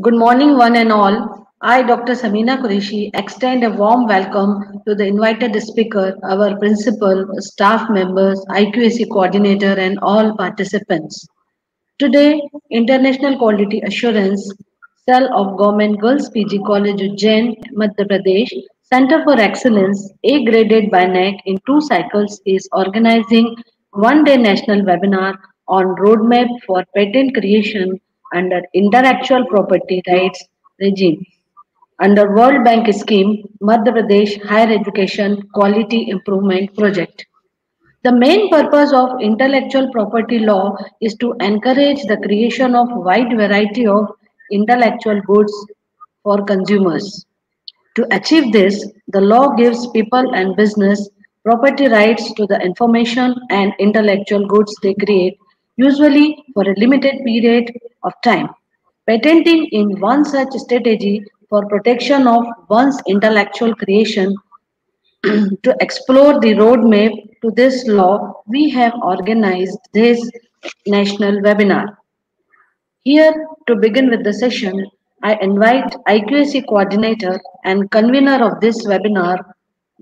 Good morning, one and all. I, Dr. Samina Qureshi, extend a warm welcome to the invited speaker, our principal, staff members, IQAC coordinator, and all participants. Today, International Quality Assurance Cell of Government Girls PG College Ujjain, Madhya Pradesh, Center for Excellence, A graded by NAC in two cycles, is organizing one day national webinar on roadmap for patent creation under intellectual property rights regime. Under World Bank scheme, Madhya Pradesh Higher Education Quality Improvement Project. The main purpose of intellectual property law is to encourage the creation of wide variety of intellectual goods for consumers. To achieve this, the law gives people and business property rights to the information and intellectual goods they create, usually for a limited period of time. Patenting in one such strategy for protection of one's intellectual creation to explore the roadmap to this law, we have organized this national webinar. Here, to begin with the session, I invite IQAC coordinator and convener of this webinar,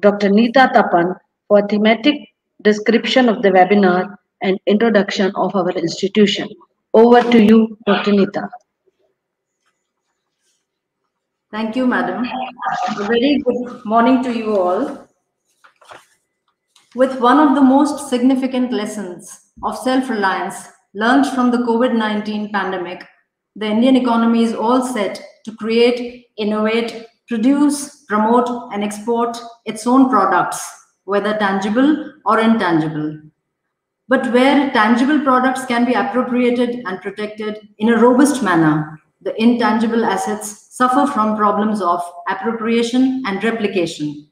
Dr. Neeta Tapan, for thematic description of the webinar and introduction of our institution. Over to you, Dr. Neeta. Thank you, madam. A very good morning to you all. With one of the most significant lessons of self-reliance learned from the COVID-19 pandemic, the Indian economy is all set to create, innovate, produce, promote, and export its own products, whether tangible or intangible. But where tangible products can be appropriated and protected in a robust manner, the intangible assets suffer from problems of appropriation and replication.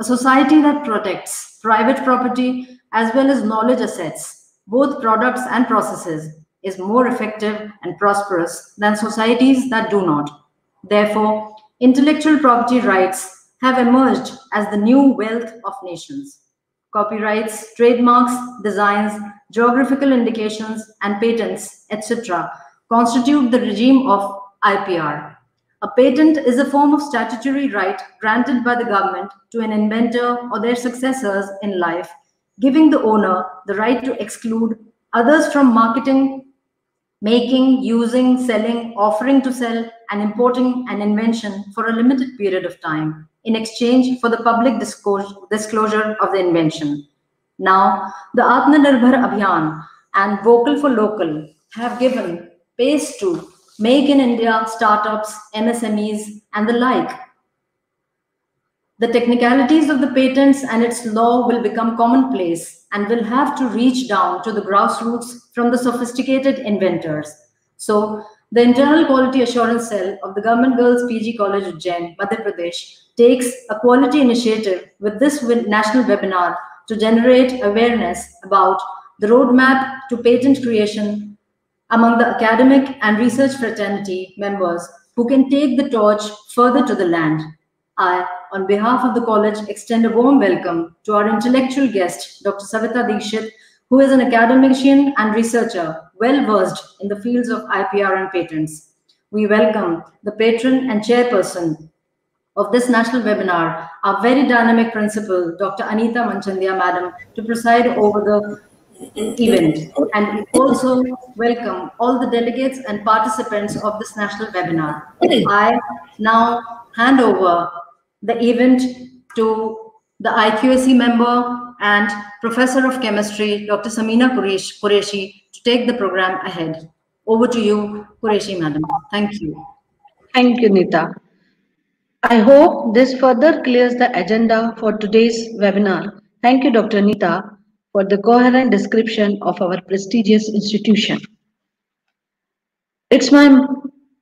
A society that protects private property as well as knowledge assets, both products and processes, is more effective and prosperous than societies that do not. Therefore, intellectual property rights have emerged as the new wealth of nations. Copyrights, trademarks, designs, geographical indications, and patents, etc., constitute the regime of IPR. A patent is a form of statutory right granted by the government to an inventor or their successors in life, giving the owner the right to exclude others from marketing, making, using, selling, offering to sell, and importing an invention for a limited period of time in exchange for the public disclosure of the invention. Now, the Atmanirbhar Abhiyan and Vocal for Local have given pace to Make in India, startups, MSMEs, and the like. The technicalities of the patents and its law will become commonplace and will have to reach down to the grassroots from the sophisticated inventors. So, the Internal Quality Assurance Cell of the Government Girls PG College Ujjain, Madhya Pradesh, takes a quality initiative with this national webinar to generate awareness about the roadmap to patent creation among the academic and research fraternity members who can take the torch further to the land. I, on behalf of the college, extend a warm welcome to our intellectual guest, Dr. Savita Dikshit, who is an academician and researcher well versed in the fields of IPR and patents. We welcome the patron and chairperson of this national webinar, our very dynamic principal, Dr. Anita Manchandia, Madam, to preside over the event. And we also welcome all the delegates and participants of this national webinar. I now hand over the event to the IQAC member and Professor of Chemistry, Dr. Samina Qureshi, to take the program ahead. Over to you, Qureshi, madam. Thank you. Thank you, Nita. I hope this further clears the agenda for today's webinar. Thank you, Dr. Nita, for the coherent description of our prestigious institution. It's my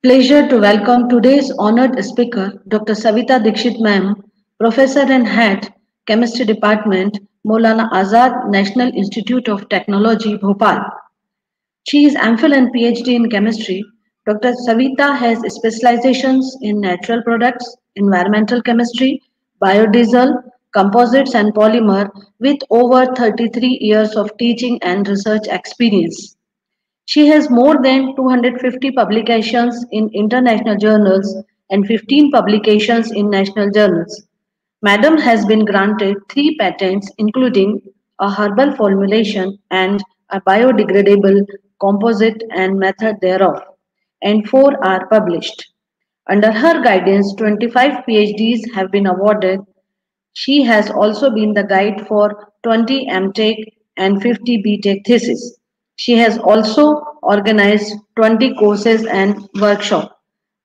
pleasure to welcome today's honored speaker, Dr. Savita Dikshit Ma'am, Professor and Head, Chemistry Department, Maulana Azad National Institute of Technology, Bhopal. She is MPhil and PhD in chemistry. Dr. Savita has specializations in natural products, environmental chemistry, biodiesel, composites and polymer with over 33 years of teaching and research experience. She has more than 250 publications in international journals and 15 publications in national journals. Madam has been granted three patents, including a herbal formulation and a biodegradable composite and method thereof, and four are published. Under her guidance, 25 PhDs have been awarded. She has also been the guide for 20 MTech and 50 BTech theses. She has also organized 20 courses and workshops.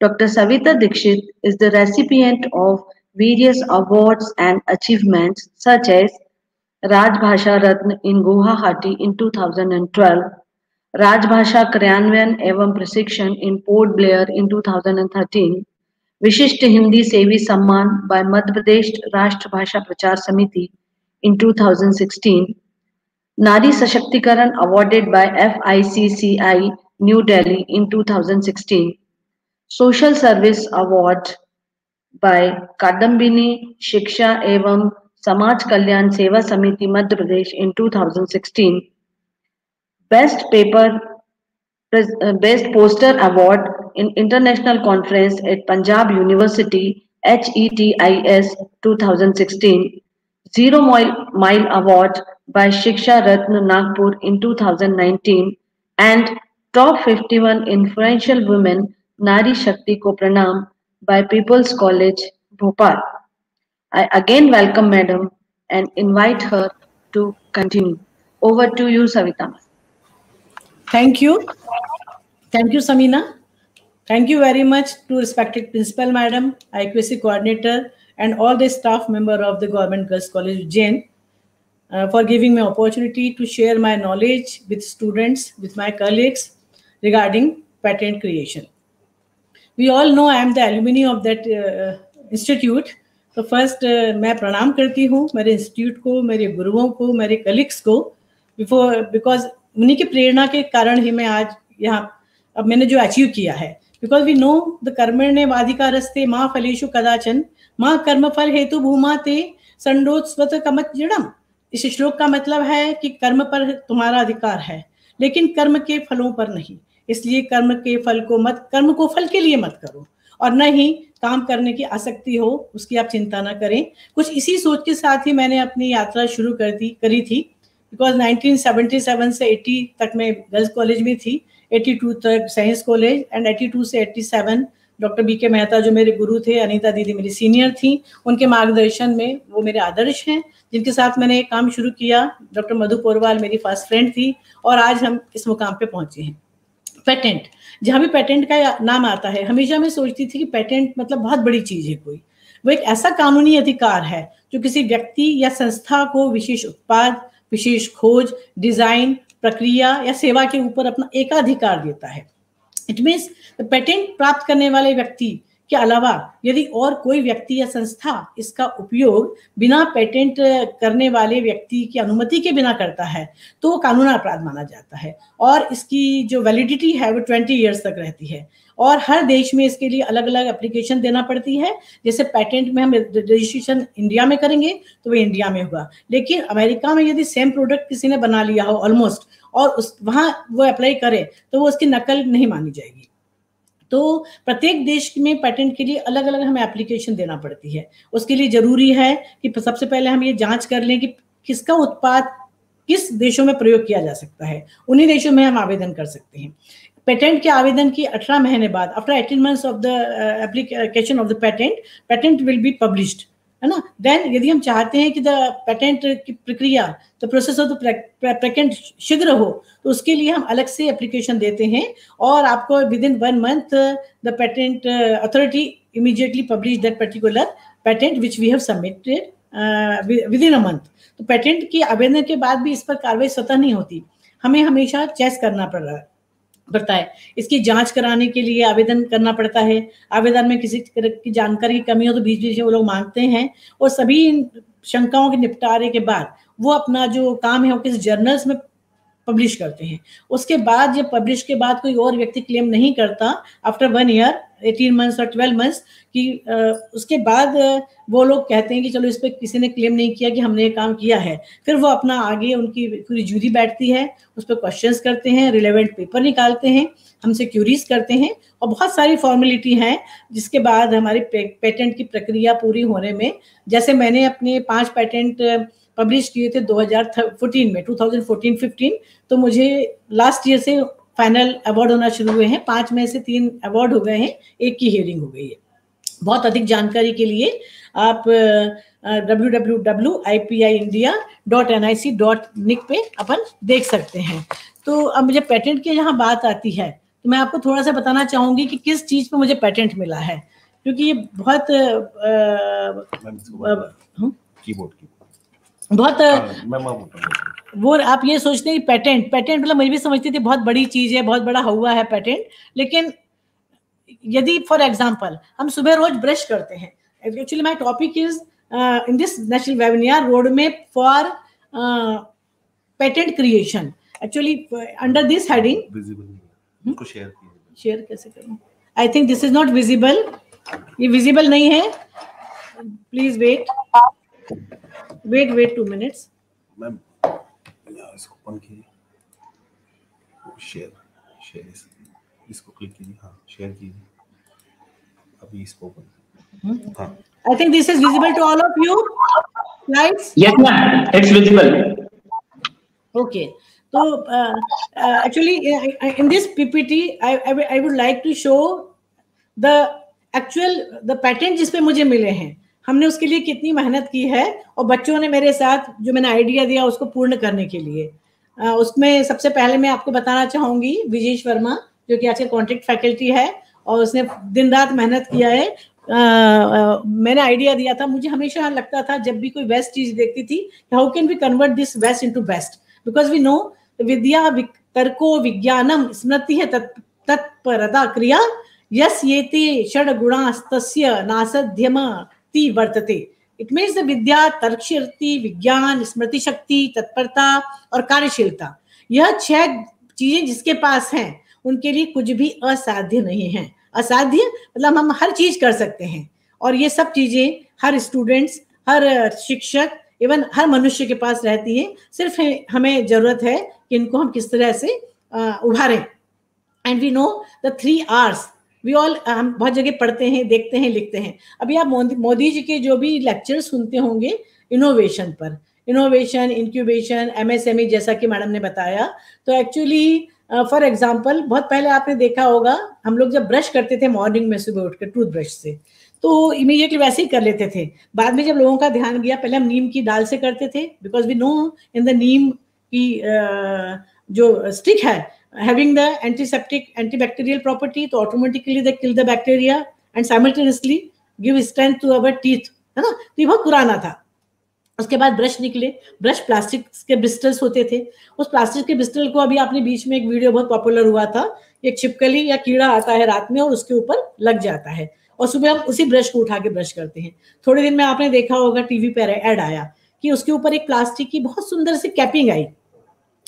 Dr. Savita Dikshit is the recipient of various awards and achievements such as Rajbhasha Ratna in Guwahati in 2012, Rajbhasha Kriyanvayan Evam Prasikshan in Port Blair in 2013, Vishisht Hindi Sevi Samman by Madhya Pradesh Rashtrabhasha Prachar Samiti in 2016, Nari Sashakti-Karan awarded by FICCI New Delhi in 2016, Social Service Award by Kadambini Shiksha Evam Samaj Kalyan Seva Samiti Madhya Pradesh in 2016, Best Paper uh, Best Poster Award in International Conference at Punjab University HETIS 2016, Zero Mile, Mile Award by Shiksha Ratna Nagpur in 2019, and Top 51 Influential Women Nari Shakti Ko Pranam by People's College, Bhopal. I again welcome Madam and invite her to continue. Over to you, Savita. Thank you. Thank you, Samina. Thank you very much to respected Principal Madam, IQAC Coordinator, and all the staff member of the Government Girls College Jain uh, for giving me opportunity to share my knowledge with students, with my colleagues regarding patent creation. We all know I am the alumni of that uh, institute. तो first मैं प्रणाम करती हूँ मेरे institute को मेरे गुरुओं को मेरे कलीग्स को बिफोर बिकॉज़ उन्हीं की प्रेरणा के कारण ही मैं आज यहाँ अब मैंने जो अचीव किया है बिकॉज़ वी नो द कर्मण्य वाधिका रस्ते माँ फलेशु कदाचन माँ कर्म फल हेतु भूमा ते संडोत्स्वत कमत इस श्लोक का मतलब है कि कर्म पर तुम्हारा अधिकार है, लेकिन कर्म के फलों पर नहीं। इसलिए कर्म के फल को मत, कर्म को फल के लिए मत करो। और न ही काम करने की आसक्ति हो, उसकी आप चिंता ना करें। कुछ इसी सोच के साथ ही मैंने अपनी यात्रा शुरू कर दी, करी थी। बिकॉज़ 1977 से 80 तक मैं गर्ल्स कॉलेज में थी 82 तक साइंस कॉलेज एंड 82 से 87 डॉक्टर बी के मेहता जो मेरे गुरु थे, अनीता दीदी मेरी सीनियर थी, उनके मार्गदर्शन में वो मेरे आदर्श हैं, जिनके साथ मैंने एक काम शुरू किया। डॉक्टर मधु पोरवाल मेरी फ़र्स्ट फ्रेंड थी और आज हम इस मुकाम पे पहुँचे हैं। पेटेंट जहाँ भी पेटेंट का नाम आता है, हमेशा मैं सोचती थी कि पेटेंट मतलब बहुत बड़ी चीज़ है कोई। वो एक ऐसा कानूनी अधिकार है जो किसी व्यक्ति या संस्था को विशेष उत्पाद, विशेष खोज, डिज़ाइन, प्रक्रिया या सेवा के ऊपर अपना एकाधिकार देता है। इट मीन्स पेटेंट प्राप्त करने वाले व्यक्ति के अलावा यदि और कोई व्यक्ति या संस्था इसका उपयोग बिना पेटेंट करने वाले व्यक्ति की अनुमति के बिना करता है तो वो कानून अपराध माना जाता है। और इसकी जो वैलिडिटी है वो ट्वेंटी ईयर्स तक रहती है। और हर देश में इसके लिए अलग अलग एप्लीकेशन देना पड़ती है। जैसे पेटेंट में हम रजिस्ट्रेशन इंडिया में करेंगे तो वो इंडिया में होगा। लेकिन अमेरिका में यदि सेम प्रोडक्ट किसी ने बना लिया हो ऑलमोस्ट और उस, वहाँ वो अप्लाई करे तो वो उसकी नकल नहीं मानी जाएगी। तो प्रत्येक देश में पेटेंट के लिए अलग अलग हमें एप्लीकेशन देना पड़ती है। उसके लिए ज़रूरी है कि सबसे पहले हम ये जाँच कर लें कि किसका उत्पाद किस देशों में प्रयोग किया जा सकता है। उन्हीं देशों में हम आवेदन कर सकते हैं। पेटेंट के आवेदन की 18 महीने बाद after eighteen months of the application of the patent patent will be published है ना? देन यदि हम चाहते हैं कि द पेटेंट की प्रक्रिया the process of the patent शीघ्र हो तो उसके लिए हम अलग से एप्लीकेशन देते हैं और आपको within one month the patent authority immediately publish that particular patent which we have submitted within a month तो पेटेंट के आवेदन के बाद भी इस पर कार्रवाई स्वतः नहीं होती। हमें हमेशा चेस करना पड़ रहा है। है। इसकी जाँच कराने के लिए आवेदन करना पड़ता है। आवेदन में किसी तरह की जानकारी की कमी हो तो बीच बीच में वो लोग मांगते हैं और सभी शंकाओं के निपटारे के बाद वो अपना जो काम है वो किस जर्नल्स में पब्लिश करते हैं। उसके बाद जब पब्लिश के बाद कोई और व्यक्ति क्लेम नहीं करता after one year eighteen months और ट्वेल्व मंथ्स कि उसके बाद वो लोग कहते हैं कि चलो इस पर किसी ने क्लेम नहीं किया कि हमने ये काम किया है। फिर वो अपना आगे उनकी पूरी जूरी बैठती है, उस पर क्वेश्चन करते हैं रिलेवेंट पेपर निकालते हैं, हमसे क्यूरीज करते हैं और बहुत सारी फॉर्मेलिटी हैं, जिसके बाद हमारी पेटेंट की प्रक्रिया पूरी होने में, जैसे मैंने अपने पाँच पेटेंट पब्लिश किए थे 2014 में 2014-15 तो मुझे लास्ट ईयर से फाइनल अवार्ड होना शुरू हुए हैं। पाँच में से तीन अवार्ड हो गए हैं एक की हियरिंग हो गई है। बहुत अधिक जानकारी के लिए आप W W W I P I India dot N I C dot nic पे अपन देख सकते हैं। तो अब मुझे पेटेंट की यहाँ बात आती है तो मैं आपको थोड़ा सा बताना चाहूँगी कि किस चीज़ पे मुझे पेटेंट मिला है क्योंकि ये बहुत कीबोर्ड की। बहुत हाँ, वो आप ये सोचते हैं कि पेटेंट पेटेंट मतलब मैं भी समझती थी बहुत बड़ी चीज़ है बहुत बड़ा हुआ है पेटेंट लेकिन यदि फॉर एग्ज़ाम्पल हम सुबह रोज ब्रश करते हैं actually my topic is in this national webinar road map for patent creation actually under this heading share share कैसे करूँ? I think this is not visible ये विजिबल नहीं है. Please wait wait wait two minutes ma'am इसको on कीजिए share share इसको click कीजिए हाँ शेयर कीजिए अभी इसको ओपन हाँ I think this is visible to all of you lights yes ma'am it's visible okay तो actually in this PPT I I would like to show the actual the pattern जिसपे मुझे मिले हैं. हमने उसके लिए कितनी मेहनत की है और बच्चों ने मेरे साथ जो मैंने आइडिया दिया उसको पूर्ण करने के लिए। उसमें सबसे पहले मैं आपको बताना चाहूँगी विजेश वर्मा जो कि आजकल कॉन्ट्रैक्ट फैकल्टी है और उसने दिन रात मेहनत किया है। आ, आ, मैंने आइडिया दिया था मुझे हमेशा लगता था जब भी कोई बेस्ट चीज़ देखती थी how can we convert this waste into best because we know विद्या तर्को विज्ञानम स्मृति है तत्परता क्रिया। यस ये ते षड गुणास्तस्य नासध्यम। ती वर्तते। इट मीन्स विद्या तर्क शक्ति विज्ञान, स्मृति शक्ति, तत्परता और कार्यशीलता। यह छह चीज़ें जिसके पास हैं, उनके लिए कुछ भी असाध्य नहीं है। असाध्य मतलब हम हर चीज़ कर सकते हैं। और ये सब चीज़ें हर स्टूडेंट्स हर शिक्षक इवन हर मनुष्य के पास रहती है। सिर्फ़ हमें ज़रूरत है कि इनको हम किस तरह से उभारें। And we know the three Rs we all हम बहुत जगह पढ़ते हैं देखते हैं लिखते हैं। अभी आप मोदी जी के जो भी लेक्चर सुनते होंगे इनोवेशन पर। इनोवेशन इंक्यूबेशन एमएसएमई जैसा कि मैडम ने बताया। तो एक्चुअली फॉर एग्ज़ाम्पल बहुत पहले आपने देखा होगा हम लोग जब ब्रश करते थे मॉर्निंग में सुबह उठकर टूथ ब्रश से तो इमीडिएटली वैसे ही कर लेते थे। बाद में जब लोगों का ध्यान गया पहले हम नीम की दाल से करते थे because we know in the neem की uh, जो स्टिक है having the antiseptic antibacterial property तो automatically they kill the bacteria and simultaneously give strength to our teeth है ना? तो ये बहुत पुराना था। उसके बाद ब्रश निकले। ब्रश प्लास्टिक के ब्रिस्टल्स होते थे। उस प्लास्टिक के ब्रिस्टल को अभी आपने बीच में एक वीडियो बहुत पॉपुलर हुआ था। एक छिपकली या कीड़ा आता है रात में और उसके ऊपर लग जाता है। और सुबह हम उसी ब्रश को उठा के ब्रश करते हैं। थोड़े दिन में आपने देखा होगा टीवी पर एड आया कि उसके ऊपर एक प्लास्टिक की बहुत सुंदर सी कैपिंग आई।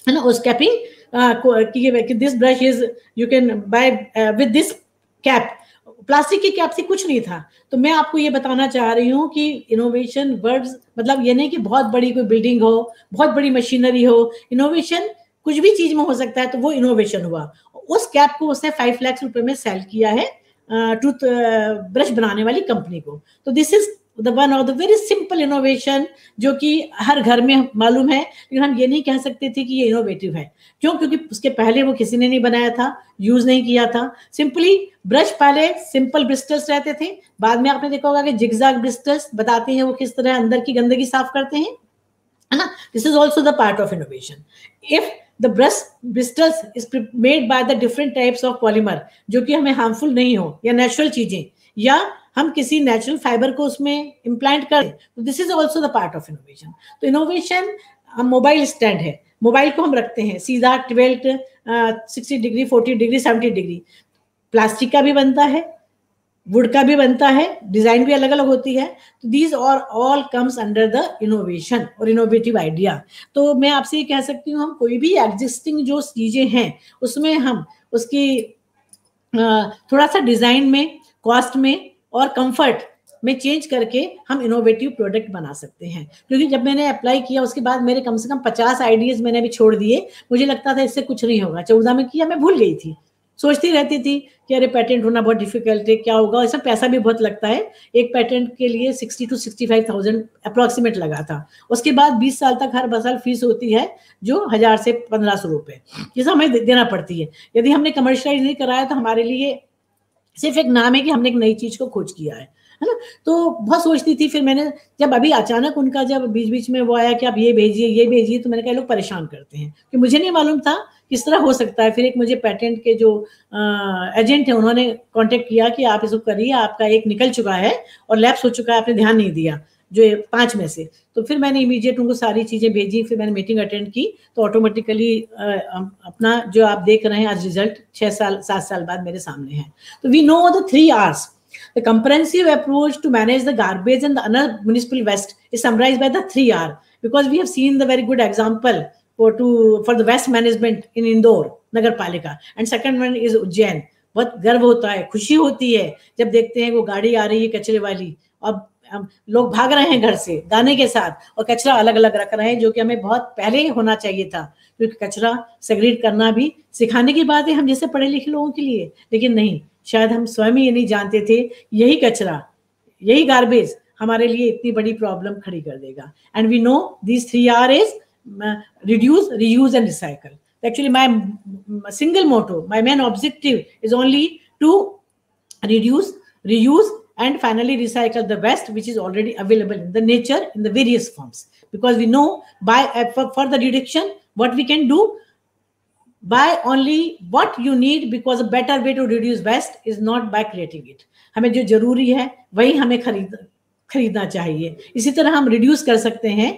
है ना? उस capping this brush is you can buy with this cap plastic की कैप से कुछ नहीं था। तो मैं आपको ये बताना चाह रही हूँ कि इनोवेशन वर्ड्स मतलब ये नहीं कि बहुत बड़ी कोई बिल्डिंग हो, बहुत बड़ी मशीनरी हो इनोवेशन कुछ भी चीज़ में हो सकता है तो वो इनोवेशन हुआ। उस कैप को उसने फाइव लाख रुपए में सेल किया है टूथ ब्रश बनाने वाली कंपनी को। तो this is the one of the very simple innovation जो कि हर घर में मालूम है। लेकिन हम ये नहीं कह सकते थे कि ये इनोवेटिव है। क्यों? क्योंकि उसके पहले वो किसी ने नहीं बनाया था यूज़ नहीं किया था। सिंपली ब्रश पहले सिंपल ब्रिस्टल्स रहते थे। बाद में आपने देखा होगा कि जिगजाग ब्रिस्टल्स बताते हैं वो किस तरह अंदर की गंदगी साफ़ करते हैं। है ना? This is also the part of innovation if the brush bristles is made by the different types of polymer जो कि हमें हार्मफुल नहीं हो, या नेचुरल चीज़ें, या हम किसी नेचुरल फाइबर को उसमें इम्प्लांट करें तो this is also the part of innovation तो इनोवेशन मोबाइल स्टैंड है। मोबाइल को हम रखते हैं। सीधा twelve sixty degree forty degree seventy degree plastic का भी बनता है वुड का भी बनता है डिज़ाइन भी अलग अलग होती है। तो these are all comes under the innovation और इनोवेटिव आइडिया तो मैं आपसे ये कह सकती हूँ, हम कोई भी एग्जिस्टिंग जो चीज़ें हैं, उसमें हम उसकी थोड़ा सा डिज़ाइन में कॉस्ट में और कंफर्ट में चेंज करके हम इनोवेटिव प्रोडक्ट बना सकते हैं। क्योंकि जब मैंने अप्लाई किया, उसके बाद मेरे कम से कम पचास आइडियाज़ मैंने अभी छोड़ दिए। मुझे लगता था इससे कुछ नहीं होगा। चौदह में किया, मैं भूल गई थी। सोचती रहती थी कि अरे पेटेंट होना बहुत डिफ़िकल्ट है, क्या होगा? इसमें पैसा भी बहुत लगता है। एक पेटेंट के लिए sixty two sixty five thousand approximate लगा था। उसके बाद बीस साल तक हर साल फ़ीस होती है, जो हज़ार से पंद्रह सौ रुपए। ये सब हमें देना पड़ती है। यदि हमने कमर्शलाइज नहीं कराया तो हमारे लिए सिर्फ़ एक नाम है कि हमने एक नई चीज़ को खोज किया है है ना? तो बहुत सोचती थी फिर मैंने जब अभी अचानक उनका जब बीच बीच में वो आया कि आप ये भेजिए ये भेजिए तो मैंने कहा लोग परेशान करते हैं। कि मुझे नहीं मालूम था किस तरह हो सकता है। फिर एक मुझे पेटेंट के जो आ, एजेंट है उन्होंने कांटेक्ट किया कि आप इसको करिए आपका एक निकल चुका है और लैप्स हो चुका है आपने ध्यान नहीं दिया। जो पाँच में से तो फिर मैंने इमीडिएट उनको सारी चीज़ें भेजी फिर मैंने मीटिंग अटेंड की तो ऑटोमेटिकली अपना जो आप देख रहे हैं आज रिज़ल्ट छह साल सात साल बाद मेरे सामने है तो we know the three Rs The comprehensive approach to manage the garbage and the municipal waste is summarized by the three R because we have seen the very good example for to for the waste management in Indore, Nagar Palika. And second one is Ujjain. बहुत गर्व होता है खुशी होती है जब देखते हैं वो गाड़ी आ रही है कचरे वाली अब लोग भाग रहे हैं घर से दाने के साथ, और कचरा अलग अलग रख रहे हैं, जो कि हमें बहुत पहले ही होना चाहिए था। क्योंकि कचरा सेग्रेट करना भी सिखाने की बात है, हम जैसे पढ़े लिखे लोगों के लिए। लेकिन नहीं, शायद हम स्वयं ही ये नहीं जानते थे, यही कचरा, यही गार्बेज हमारे लिए इतनी बड़ी प्रॉब्लम खड़ी कर देगा। And we know these three R is reduce reuse and recycle actually, my single motto, my main objective is only to reduce, reuse and finally recycle the waste which is already available in the nature in the various forms because we know by for, for the reduction what we can do buy only what you need because a better way to reduce waste is not by creating it हमें जो ज़रूरी है वही हमें खरीद खरीदना चाहिए इसी तरह हम रिड्यूस कर सकते हैं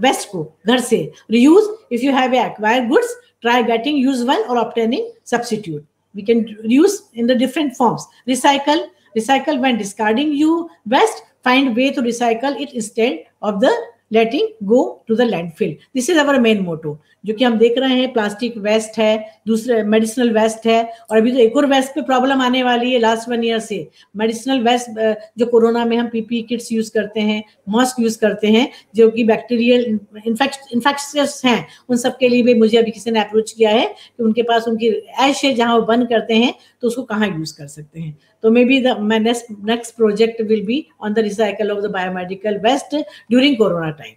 वेस्ट को घर से reuse if you have acquire goods try getting use one or obtaining substitute we can reuse in the different forms recycle recycle when discarding. You waste find way to recycle it instead of the letting go to the landfill. This is our main motto. जो कि हम देख रहे हैं plastic waste है, दूसरे medicinal waste है, और अभी तो एक और वेस्ट पे प्रॉब्लम आने वाली है लास्ट वन ईयर से। मेडिसिनल वेस्ट जो कोरोना में हम पीपी किट्स यूज़ करते हैं मास्क यूज़ करते हैं, जो कि बैक्टीरियल इन्फेक्शियस हैं, उन सब के लिए भी मुझे अभी किसी ने अप्रोच किया है कि उनके पास उनकी ऐश है जहाँ वो बंद करते हैं तो उसको कहाँ यूज़ कर सकते हैं। तो maybe my next next project will be on the recycle of the biomedical waste during corona time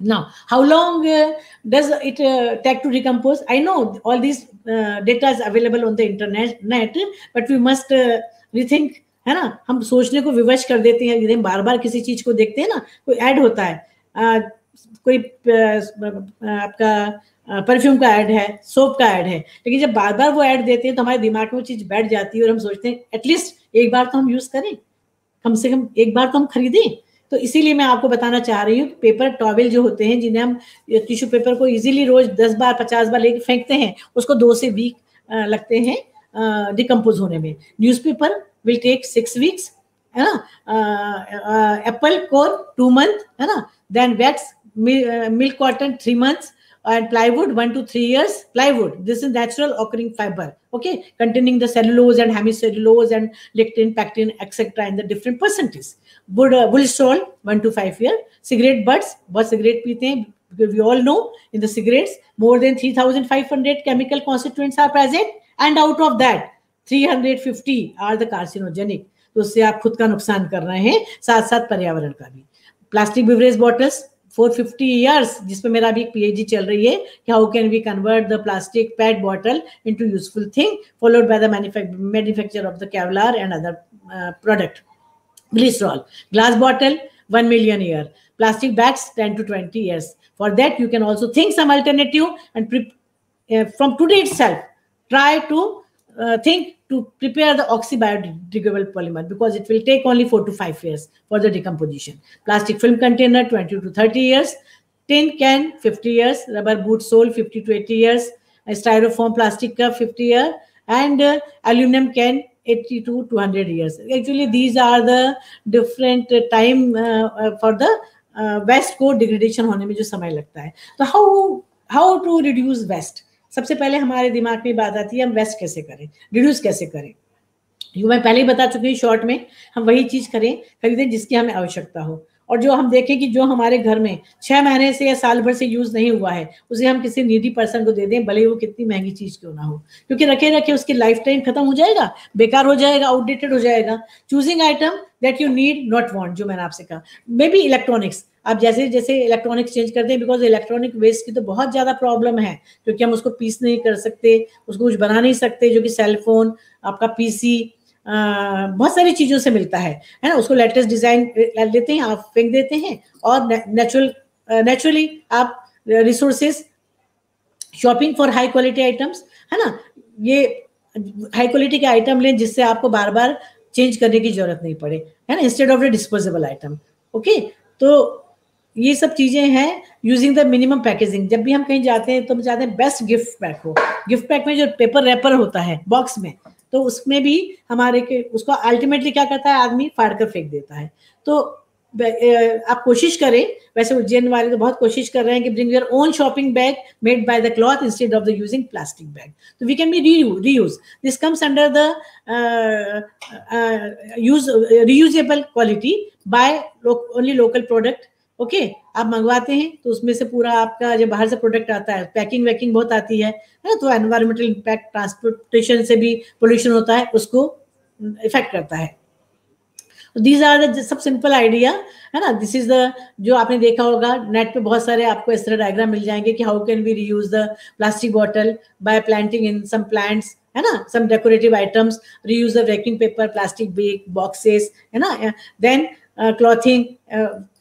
Now, how long uh, does it uh, take to decompose? I know all these uh, data is available on the internet, net, but we must uh, rethink है ना? हम सोचने को विवश कर देते हैं हम बार बार किसी चीज़ को देखते हैं ना कोई ऐड होता है। आ, कोई आपका परफ्यूम का ऐड है सोप का ऐड है। लेकिन जब बार बार वो ऐड देते हैं तो हमारे दिमाग में वो चीज़ बैठ जाती है और हम सोचते हैं एटलीस्ट एक बार तो हम यूज़ करें। कम से कम एक बार तो हम खरीदें। तो इसीलिए मैं आपको बताना चाह रही हूँ पेपर टॉवल जो होते हैं, जिन्हें हम टिश्यू पेपर को इजीली रोज दस बार, पचास बार लेके फेंकते हैं, उसको दो से वीक लगते हैं डिकम्पोज होने में। Newspaper will take six weeks है ना? एप्पल कोर टू मंथ है ना? Then wax milk carton three months and plywood one to three years plywood this is natural occurring fiber okay containing the cellulose and hemicellulose and lectin pectin etc in the different percentages wood uh, wool stole one to five year cigarette butts बहुत cigarette पीते हैं because we all know in the cigarettes more than 3500 chemical constituents are present and out of that 350 are the carcinogenic तो उससे आप खुद का नुकसान कर रहे हैं साथ साथ पर्यावरण का भी plastic beverage bottles four fifty years जिसमें मेरा अभी पी एच डी चल रही है, कि how can we convert the plastic PET bottle into useful thing followed by the manufacture of the Kevlar and other product bliss glass bottle one million year plastic bags ten to twenty years for that you can also think some alternative and from today itself try to uh, think to prepare the oxy-biodegradable polymer because it will take only 4 to 5 years for the decomposition plastic film container 20 to 30 years tin can 50 years rubber boot sole 50 to 80 years A styrofoam plastic cup 50 year and uh, aluminum can 80 to 200 years. Actually, these are the different time uh, uh, for the uh, waste को degradation होने में जो समय लगता है तो how how to reduce waste सबसे पहले हमारे दिमाग में बात आती है, हम वेस्ट कैसे करें रिड्यूस कैसे करें? ये मैं पहले ही बता चुकी हूँ शॉर्ट में हम वही चीज़ करें, खरीदें जिसकी हमें आवश्यकता हो। और जो हम देखें कि जो हमारे घर में छह महीने से या साल भर से यूज़ नहीं हुआ है, उसे हम किसी नीडी पर्सन को दे दें, भले वो कितनी महँगी चीज़ क्यों ना हो। क्योंकि रखे रखे उसकी लाइफ टाइम खत्म हो जाएगा, बेकार हो जाएगा आउटडेटेड हो जाएगा। Choosing item that you need not want जो मैंने आपसे कहा। मे बी इलेक्ट्रॉनिक्स आप जैसे जैसे इलेक्ट्रॉनिक्स चेंज करते हैं बिकॉज़ इलेक्ट्रॉनिक वेस्ट की तो बहुत ज़्यादा प्रॉब्लम है, क्योंकि हम उसको पीस नहीं कर सकते, उसको कुछ बना नहीं सकते, जो कि सेलफोन आपका पीसी बहुत सारी चीज़ों से मिलता है है ना? उसको लेटेस्ट डिज़ाइन लेते हैं, आप फेंक देते हैं, और नेचुरल नेचुरली आप resources shopping for high quality items है ना? ये हाई क्वालिटी के आइटम लें, जिससे आपको बार बार चेंज करने की ज़रूरत नहीं पड़े, है ना? Instead of the disposable item okay तो ये सब चीज़ें हैं यूजिंग द मिनिमम पैकेजिंग जब भी हम कहीं जाते हैं तो हम चाहते हैं बेस्ट गिफ्ट पैक हो। गिफ्ट पैक में जो पेपर रैपर होता है बॉक्स में तो उसमें भी हमारे के, उसको अल्टीमेटली क्या करता है आदमी? फाड़ कर फेंक देता है। तो आप कोशिश करें, वैसे उज्जैन वाले तो बहुत कोशिश कर रहे हैं कि bring your own shopping bag made by the cloth instead of the using plastic bag तो we can be reuse this comes under the use reusable quality buy only local product okay okay, आप मंगवाते हैं तो उसमें से पूरा आपका जब बाहर से प्रोडक्ट आता है पैकिंग वैकिंग बहुत आती है है ना? तो एनवायरमेंटल इम्पैक्ट ट्रांसपोर्टेशन से भी पोल्यूशन होता है उसको इफ़ेक्ट करता है। दीज आर द सब सिंपल आइडिया है ना? दिस इज़ द जो आपने देखा होगा नेट पे बहुत सारे आपको इस तरह डायग्राम मिल जाएँगे कि how can we reuse the plastic bottle by planting in some plants है ना? Some decorative items reuse the packing paper plastic bag boxes है ना? देन क्लॉथिंग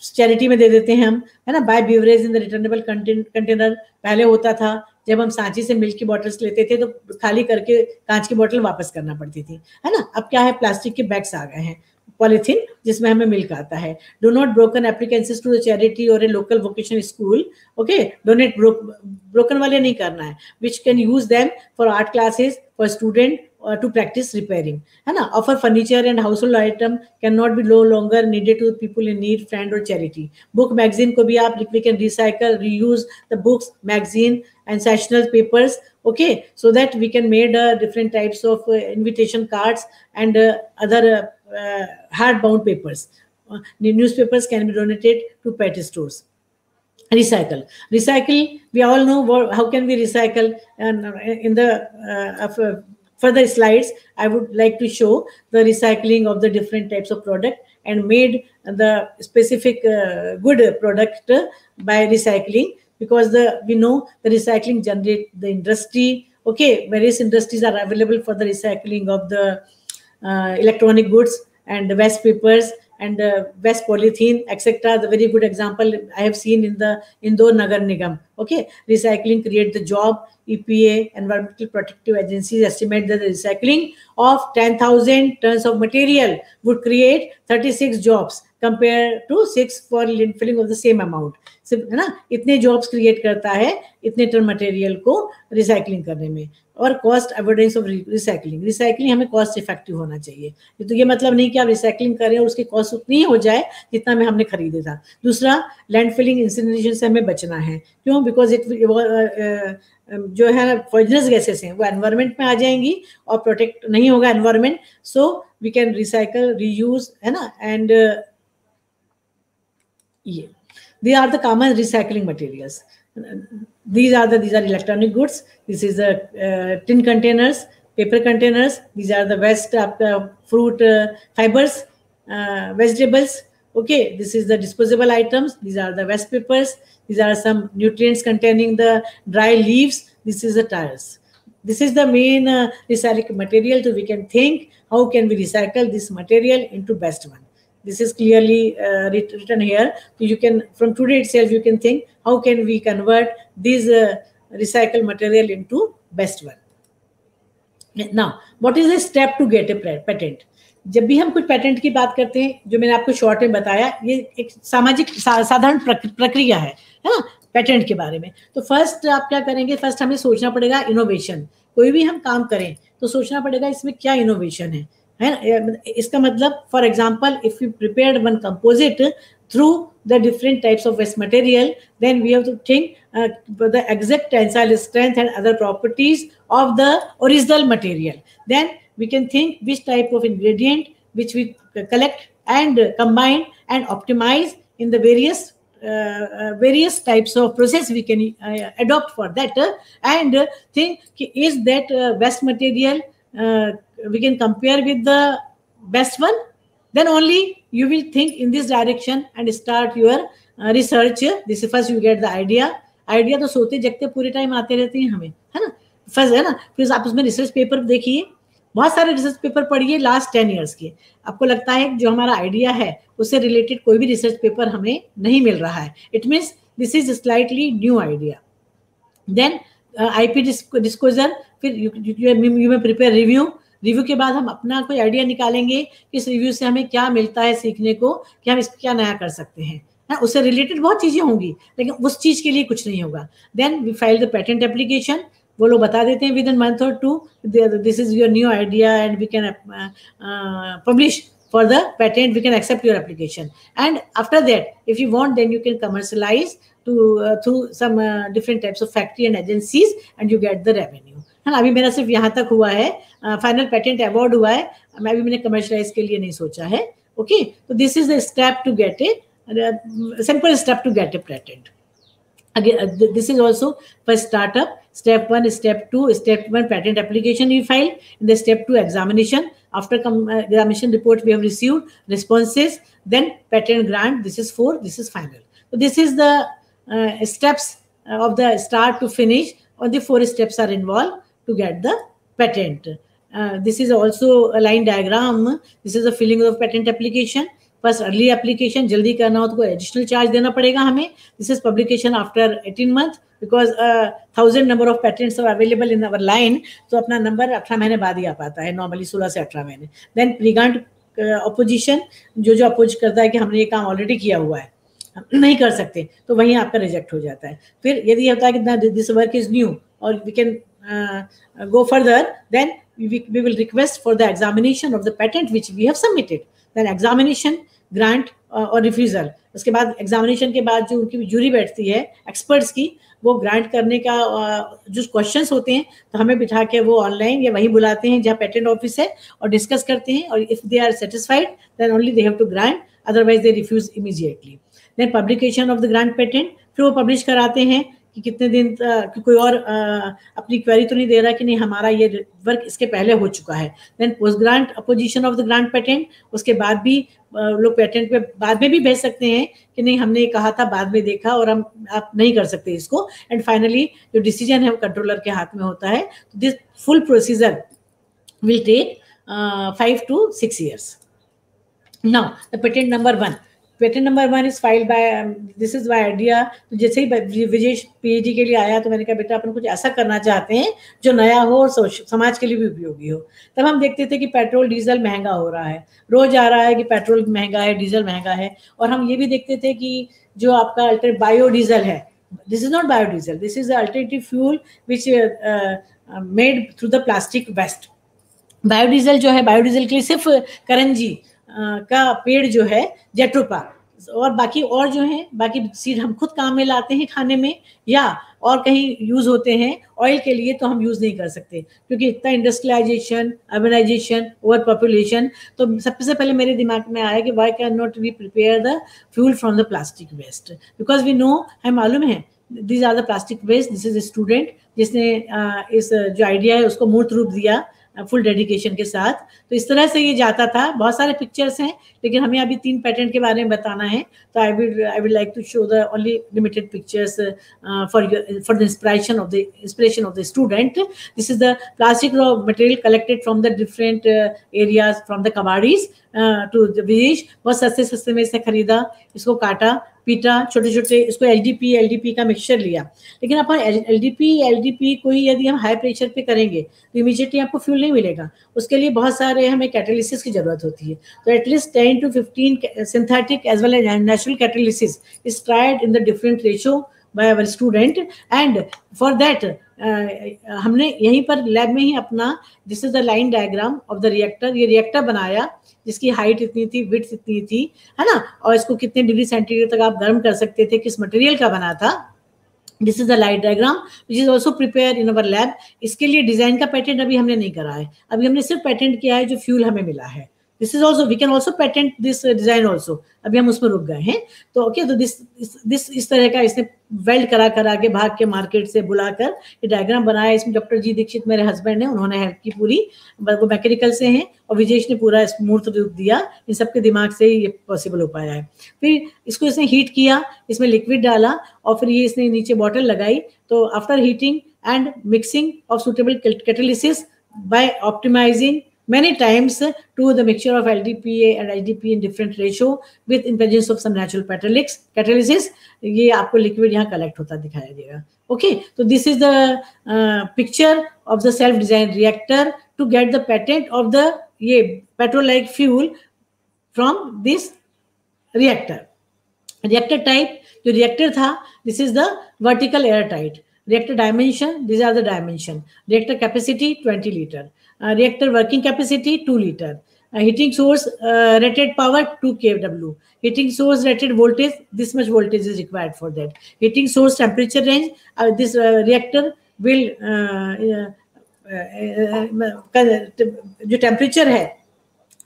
चैरिटी में दे देते हैं हम, है ना? Buy beverage in the returnable container पहले होता था, जब हम सांची से मिल्क की बॉटल्स लेते थे तो खाली करके कांच की बॉटल वापस करना पड़ती थी, है ना? अब क्या है? प्लास्टिक के बैग्स आ गए हैं पॉलिथीन जिसमें हमें मिल्क आता है। Do not broken appliances to the charity or a local vocational school okay donate broken वाले नहीं करना है। Which can use them for art classes for student uh, to practice repairing. And offer furniture and household item cannot be no longer needed to people in need friend or charity. Book magazine could be up. we can recycle reuse the books magazine and sessional papers okay? So that we can made uh, different types of uh, invitation cards and uh, other uh, uh, hardbound papers. Newspapers can be donated to pet stores. Recycle. Recycle we all know how can we recycle and in the uh, further slides, I would like to show the recycling of the different types of product and made the specific uh, good product by recycling because the we know the recycling generate the industry. Okay, various industries are available for the recycling of the uh, electronic goods and the waste papers and uh, waste polythene etc the very good example i have seen in the indore nagar nigam. Okay? Recycling create the job. EPA, Environmental Protective Agencies estimate that the recycling of 10,000 tons of material would create 36 jobs compared to six for filling of the same amount. है ना, इतने jobs create करता है, इतने ton material को recycling करने में। और cost avoidance of recycling recycling हमें कॉस्ट इफ़ेक्टिव होना चाहिए। तो ये मतलब नहीं कि आप रिसाइकलिंग करें और उसकी कॉस्ट उतनी हो जाए जितना में हमने खरीदे था। दूसरा लैंड फिलिंग इंसिनरेशन से हमें बचना है। क्यों? बिकॉज़ इट जो है पॉइजनस गैसेस हैं, वो एनवायरमेंट में आ जाएँगी और प्रोटेक्ट नहीं होगा environment so we can recycle reuse है ना एंड ये। They are the common recycling materials. These are the these are electronic goods. This is the uh, tin containers, paper containers. These are the waste uh, fruit uh, fibers, uh, vegetables. Okay, this is the disposable items. These are the waste papers. These are some nutrients containing the dry leaves. This is the tires this is the main uh, recycling material so we can think how can we recycle this material into best one This is clearly uh, written here. So you can, from today itself, you can think how can we convert this uh, recycled material into best one. Now, what is the step to get a patent? जब भी हम कुछ patent की बात करते हैं जो मैंने आपको शॉर्ट में बताया ये एक सामाजिक सा, साधारण प्रक्रिया है है ना पेटेंट के बारे में तो फ़र्स्ट आप क्या करेंगे फ़र्स्ट हमें सोचना पड़ेगा इनोवेशन कोई भी हम काम करें तो सोचना पड़ेगा इसमें क्या इनोवेशन है है ना इसका मतलब for example if you prepare one composite through the different types of waste material then we have to think uh, the exact tensile strength and other properties of the original material then we can think which type of ingredient which we collect and combine and optimize in the various uh, uh, various types of process we can uh, adopt for that and think is that waste material we can compare with the best one then only you will think in this direction and start your uh, research. This is first you get the idea. Idea तो सोते जगते पूरे time आते रहते हैं हमें है ना? फ़र्स्ट है ना? फिर आप उसमें रिसर्च पेपर देखिए। बहुत सारे रिसर्च पेपर पढ़िए लास्ट टेन इयर्स के। आपको लगता है जो हमारा आइडिया है उससे रिलेटेड कोई भी रिसर्च पेपर हमें नहीं मिल रहा है। It means this is slightly new idea then I IP disclosure फिर यू में प्रिपेयर रिव्यू रिव्यू के बाद हम अपना कोई आइडिया निकालेंगे कि इस रिव्यू से हमें क्या मिलता है सीखने को, कि हम इस क्या नया कर सकते हैं। है, उससे रिलेटेड बहुत चीज़ें होंगी, लेकिन उस चीज़ के लिए कुछ नहीं होगा। Then we file the patent application वो लोग बता देते हैं विद इन मंथ और two this is your new idea and we can publish for the patent we can accept your application and after that if you want then you can commercialize to through some different types of factory and agencies and you get the revenue हाँ अभी मेरा सिर्फ़ यहाँ तक हुआ है final patent award हुआ है। मैं अभी मैंने कमर्शलाइज के लिए नहीं सोचा है ओके तो this is the step to get a simple step to get a patent again this is also first startup step one step two step one patent application you file in the step two examination after examination report we have receive responses then patent grant this is four this is final तो this is the steps of the start to finish और the four steps are involve to get the patent. Uh, this is also a line diagram. This is a filling of patent application. First, early application, जल्दी करना हो तो कोई additional charge देना पड़ेगा हमें. This is publication after 18 months because a thousand number of patents are available in our line. तो अपना number 18 महीने बाद ही आ पाता है normally 16 से 18 महीने. Then pre-grant opposition जो जो अपोज करता है कि हमने ये काम ऑलरेडी किया हुआ है नहीं कर सकते तो वहीं आपका रिजेक्ट हो जाता है फिर यदि होता है कि दिस वर्क इज़ न्यू और we can go further then we, we will request for the examination of the patent which we have submitted. Then examination grant uh, और रिफ्यूजल उसके बाद एग्जामिनेशन के बाद जो उनकी जूरी बैठती है एक्सपर्ट्स की वो ग्रांट करने का जो क्वेश्चंस होते हैं तो हमें बिठा के वो ऑनलाइन या वहीं बुलाते हैं जहाँ पेटेंट ऑफ़िस है और डिस्कस करते हैं और if they are satisfied then only they have to grant otherwise they refuse immediately then publication of the grant patent फिर वो पब्लिश कराते हैं कि कितने दिन कि कोई और अपनी क्वेरी तो नहीं दे रहा कि नहीं, हमारा ये वर्क इसके पहले हो चुका है। Then post grant opposition of the grant patent उसके बाद भी लोग पेटेंट पे, बाद में भी भेज सकते हैं कि नहीं, हमने ये कहा था, बाद में देखा और हम, आप नहीं कर सकते इसको। एंड फाइनली जो डिसीज़न है वो कंट्रोलर के हाथ में होता है। This full procedure will take five to six years now the patent number one patent number one is filed by this is by idea तो जैसे ही विजय पीएचडी के लिए आया तो मैंने कहा, बेटा, अपन कुछ ऐसा करना चाहते हैं, जो नया हो और समाज के लिए भी उपयोगी हो। तब हम देखते थे कि पेट्रोल, डीजल महँगा हो रहा है। रोज आ रहा है कि पेट्रोल महँगा है, डीजल महँगा है। और हम ये भी देखते थे कि जो आपका अल्टर बायो डीजल है this is not bio diesel this is alternative fuel which made through the plastic waste biodiesel जो है बायोडीजल के लिए सिर्फ़ करंजी का पेड़ जो है जेट्रोपा और बाकी और जो है, बाकी सीड हम खुद काम में लाते हैं खाने में, या और कहीं यूज़ होते हैं, ऑयल के लिए तो हम यूज़ नहीं कर सकते, क्योंकि इतना इंडस्ट्रियलाइजेशन अर्बनाइजेशन ओवर पॉपुलेशन तो सबसे पहले मेरे दिमाग में आया कि why can not we prepare the fuel from the plastic waste because we know हमें मालूम है this are the plastic waste this is student जिसने इस, जो आइडिया है, उसको मूर्त रूप दिया फुल डेडिकेशन के साथ। तो इस तरह से ये जाता था। बहुत सारे पिक्चर्स हैं, लेकिन हमें अभी तीन पैटर्न के बारे में बताना है। तो I will I will like to show the only limited pictures for for the inspiration of the inspiration of the student this is the plastic raw material collected from the different areas from the कबाड़ीज to विदेश बहुत सस्ते सस्ते में इसे खरीदा, इसको काटा। पीटा छोटे छोटे इसको एल डी का मिक्सचर लिया। लेकिन अपन एल डी पी कोई यदि हम हाई प्रेशर पे करेंगे तो इमीजिएटली आपको फ्यूल नहीं मिलेगा। उसके लिए बहुत सारे हमें कैटेलिसिस की ज़रूरत होती है। तो at least ten to fifteen synthetic as well as natural catalysis is tried in the different ratio by our student and for uh, हमने यहीं पर लैब में ही अपना this is the line diagram of the reactor ये reactor बनाया जिसकी height इतनी थी विथ इतनी थी, है ना? और इसको कितने डिग्री सेंटीग्रेड तक आप गर्म कर सकते थे, किस मटेरियल का बना था? This is the light diagram which is also prepare in our lab इसके लिए डिज़ाइन का पैटेंट अभी हमने नहीं करा है। अभी हमने सिर्फ़ पैटेंट किया है जो फ्यूल हमें मिला है। This is also we can also patent this design also अभी हम उसमें रुक गए हैं। तो ओके okay, तो दिस दिस इस तरह का इसने वेल्ड करा करा के भाग के मार्केट से बुलाकर ये डायग्राम बनाया। इसमें डॉक्टर जी दीक्षित मेरे हस्बैंड ने उन्होंने हेल्प की पूरी। वो मैकेनिकल से हैं और विजेश ने पूरा मूर्त रूप दिया। इन सबके दिमाग से ही ये पॉसिबल हो पाया है फिर इसको इसने हीट किया इसमें लिक्विड डाला और फिर ये इसने नीचे बॉटल लगाई। तो after heating and mixing of suitable catalysis by optimizing many times to the mixture of LDPA and HDPA in different ratio with in presence of some natural catalytics catalysis ये आपको liquid यहाँ collect होता दिखाया देगा okay so this is the uh, picture of the self designed reactor to get the patent of the ये petrol like fuel from this reactor reactor type जो reactor था this is the vertical airtight reactor dimension these are the dimension reactor capacity 20 liter uh, reactor working capacity 2 liter uh, heating source uh, rated power 2 kW. Heating source rated voltage, this much voltage is required for that. Heating source temperature range, uh, this uh, reactor will जो temperature है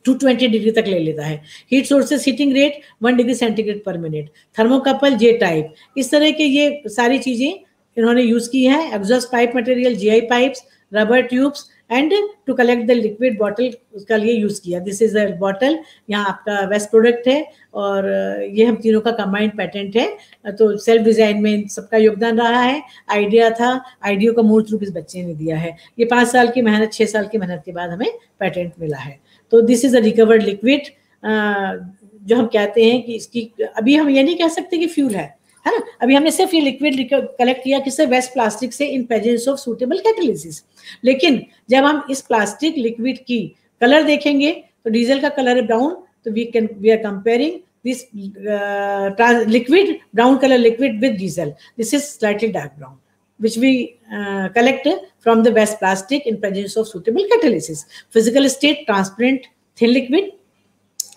220 degree तक ले लेता है heat sources heating rate 1 degree centigrade per minute thermocouple J type इस तरह के ये सारी चीज़ें इन्होंने यूज़ की है exhaust pipe material GI pipes rubber tubes and to collect the liquid bottle उसका लिए यूज़ किया। दिस इज़ अ बॉटल यहाँ आपका वेस्ट प्रोडक्ट है, और ये हम तीनों का कंबाइंड पेटेंट है। तो सेल्फ डिज़ाइन में सबका योगदान रहा है। आइडिया था आइडिया का मूर्त रूप इस बच्चे ने दिया है। ये पाँच साल की मेहनत छः साल की मेहनत के बाद हमें पेटेंट मिला है। तो this is a recovered liquid जो हम कहते हैं कि इसकी, अभी हम ये नहीं कह सकते कि फ्यूल है। है ना अभी हमने सिर्फ़ ये लिक्विड कलेक्ट किया किससे वेस्ट प्लास्टिक से in presence of suitable catalysis लेकिन जब हम इस प्लास्टिक लिक्विड की कलर देखेंगे तो डीजल का कलर है ब्राउन तो we can we are comparing this uh, liquid brown color liquid with diesel this is slightly dark brown which we uh, collect from the waste plastic in presence of suitable catalysis physical state transparent thin liquid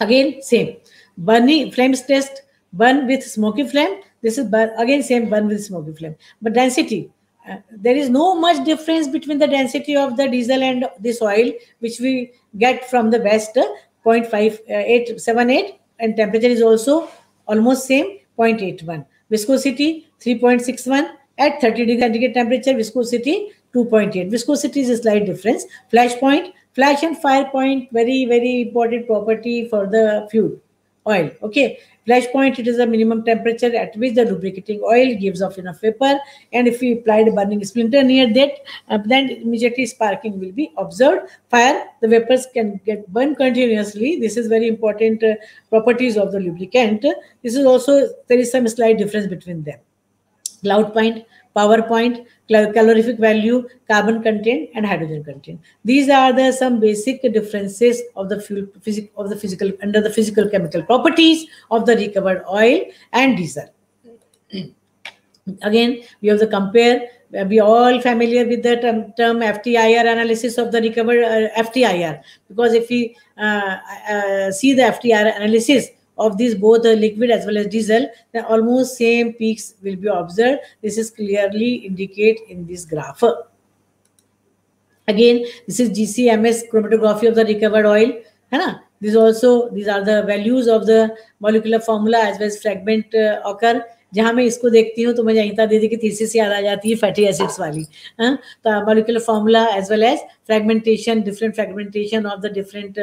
again same burning flames test burn with smoky flame this is again same burn with smoky flame. But density, uh, there is no much difference between the density of the diesel and this oil, which we get from the west, uh, 0.5878 uh, and temperature is also almost same 0.81. Viscosity 3.61 at 30 degree centigrade temperature, viscosity 2.8. Viscosity is a slight difference. Flash point, flash and fire point, very, very important property for the fuel oil. Okay, flash point, it is a minimum temperature at which the lubricating oil gives off enough vapor. And if we apply a burning splinter near that, uh, then immediately sparking will be observed. Fire, the vapors can get burned continuously. This is very important uh, properties of the lubricant. This is also, there is some slight difference between them. Cloud point, power point, calorific value, carbon content, and hydrogen content. These are the some basic differences of the fuel of the physical under the physical chemical properties of the recovered oil and diesel. Again, we have to compare. We are all familiar with the term, term FTIR analysis of the recovered uh, FTIR because if we uh, uh, see the FTIR analysis, of these both the liquid as well as diesel, then almost same peaks will be observed. This is clearly indicate in this graph. Again, this is GCMS chromatography of the recovered oil. Hai This also, these are the values of the molecular formula as well as fragment uh, occur. जहां मैं इसको देखती हूँ तो मुझे अहिता दीदी की thesis याद आ जाती है फैटी एसिड्स वाली हाँ तो molecular formula as well as fragmentation different fragmentation of the different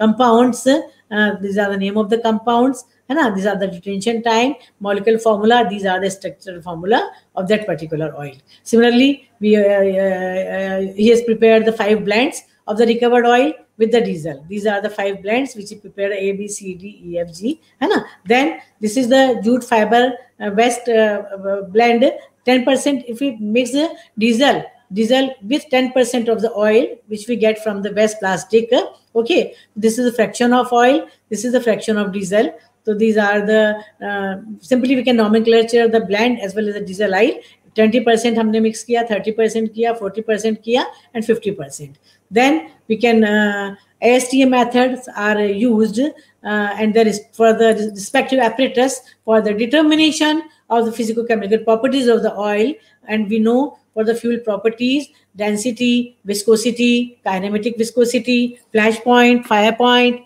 compounds uh, these are the name of the compounds and uh, these are the detention time molecular formula these are the structural formula of that particular oil similarly we uh, uh, he has prepared the five blends of the recovered oil with the diesel. These are the five blends which he prepared A, B, C, D, E, F, G. Hai Then this is the jute fiber uh, west uh, uh blend. 10% if we mix the diesel, diesel with 10% of the oil which we get from the waste plastic. Okay, this is a fraction of oil. This is the fraction of diesel. So these are the uh, simply we can nomenclature the blend as well as the diesel oil. 20% हमने mix किया, 30% किया, 40% किया, and 50%. Then we can uh, ASTM methods are used, uh, and there is for the respective apparatus for the determination of the physicochemical properties of the oil, and we know for the fuel properties, density, viscosity, kinematic viscosity, flash point, fire point,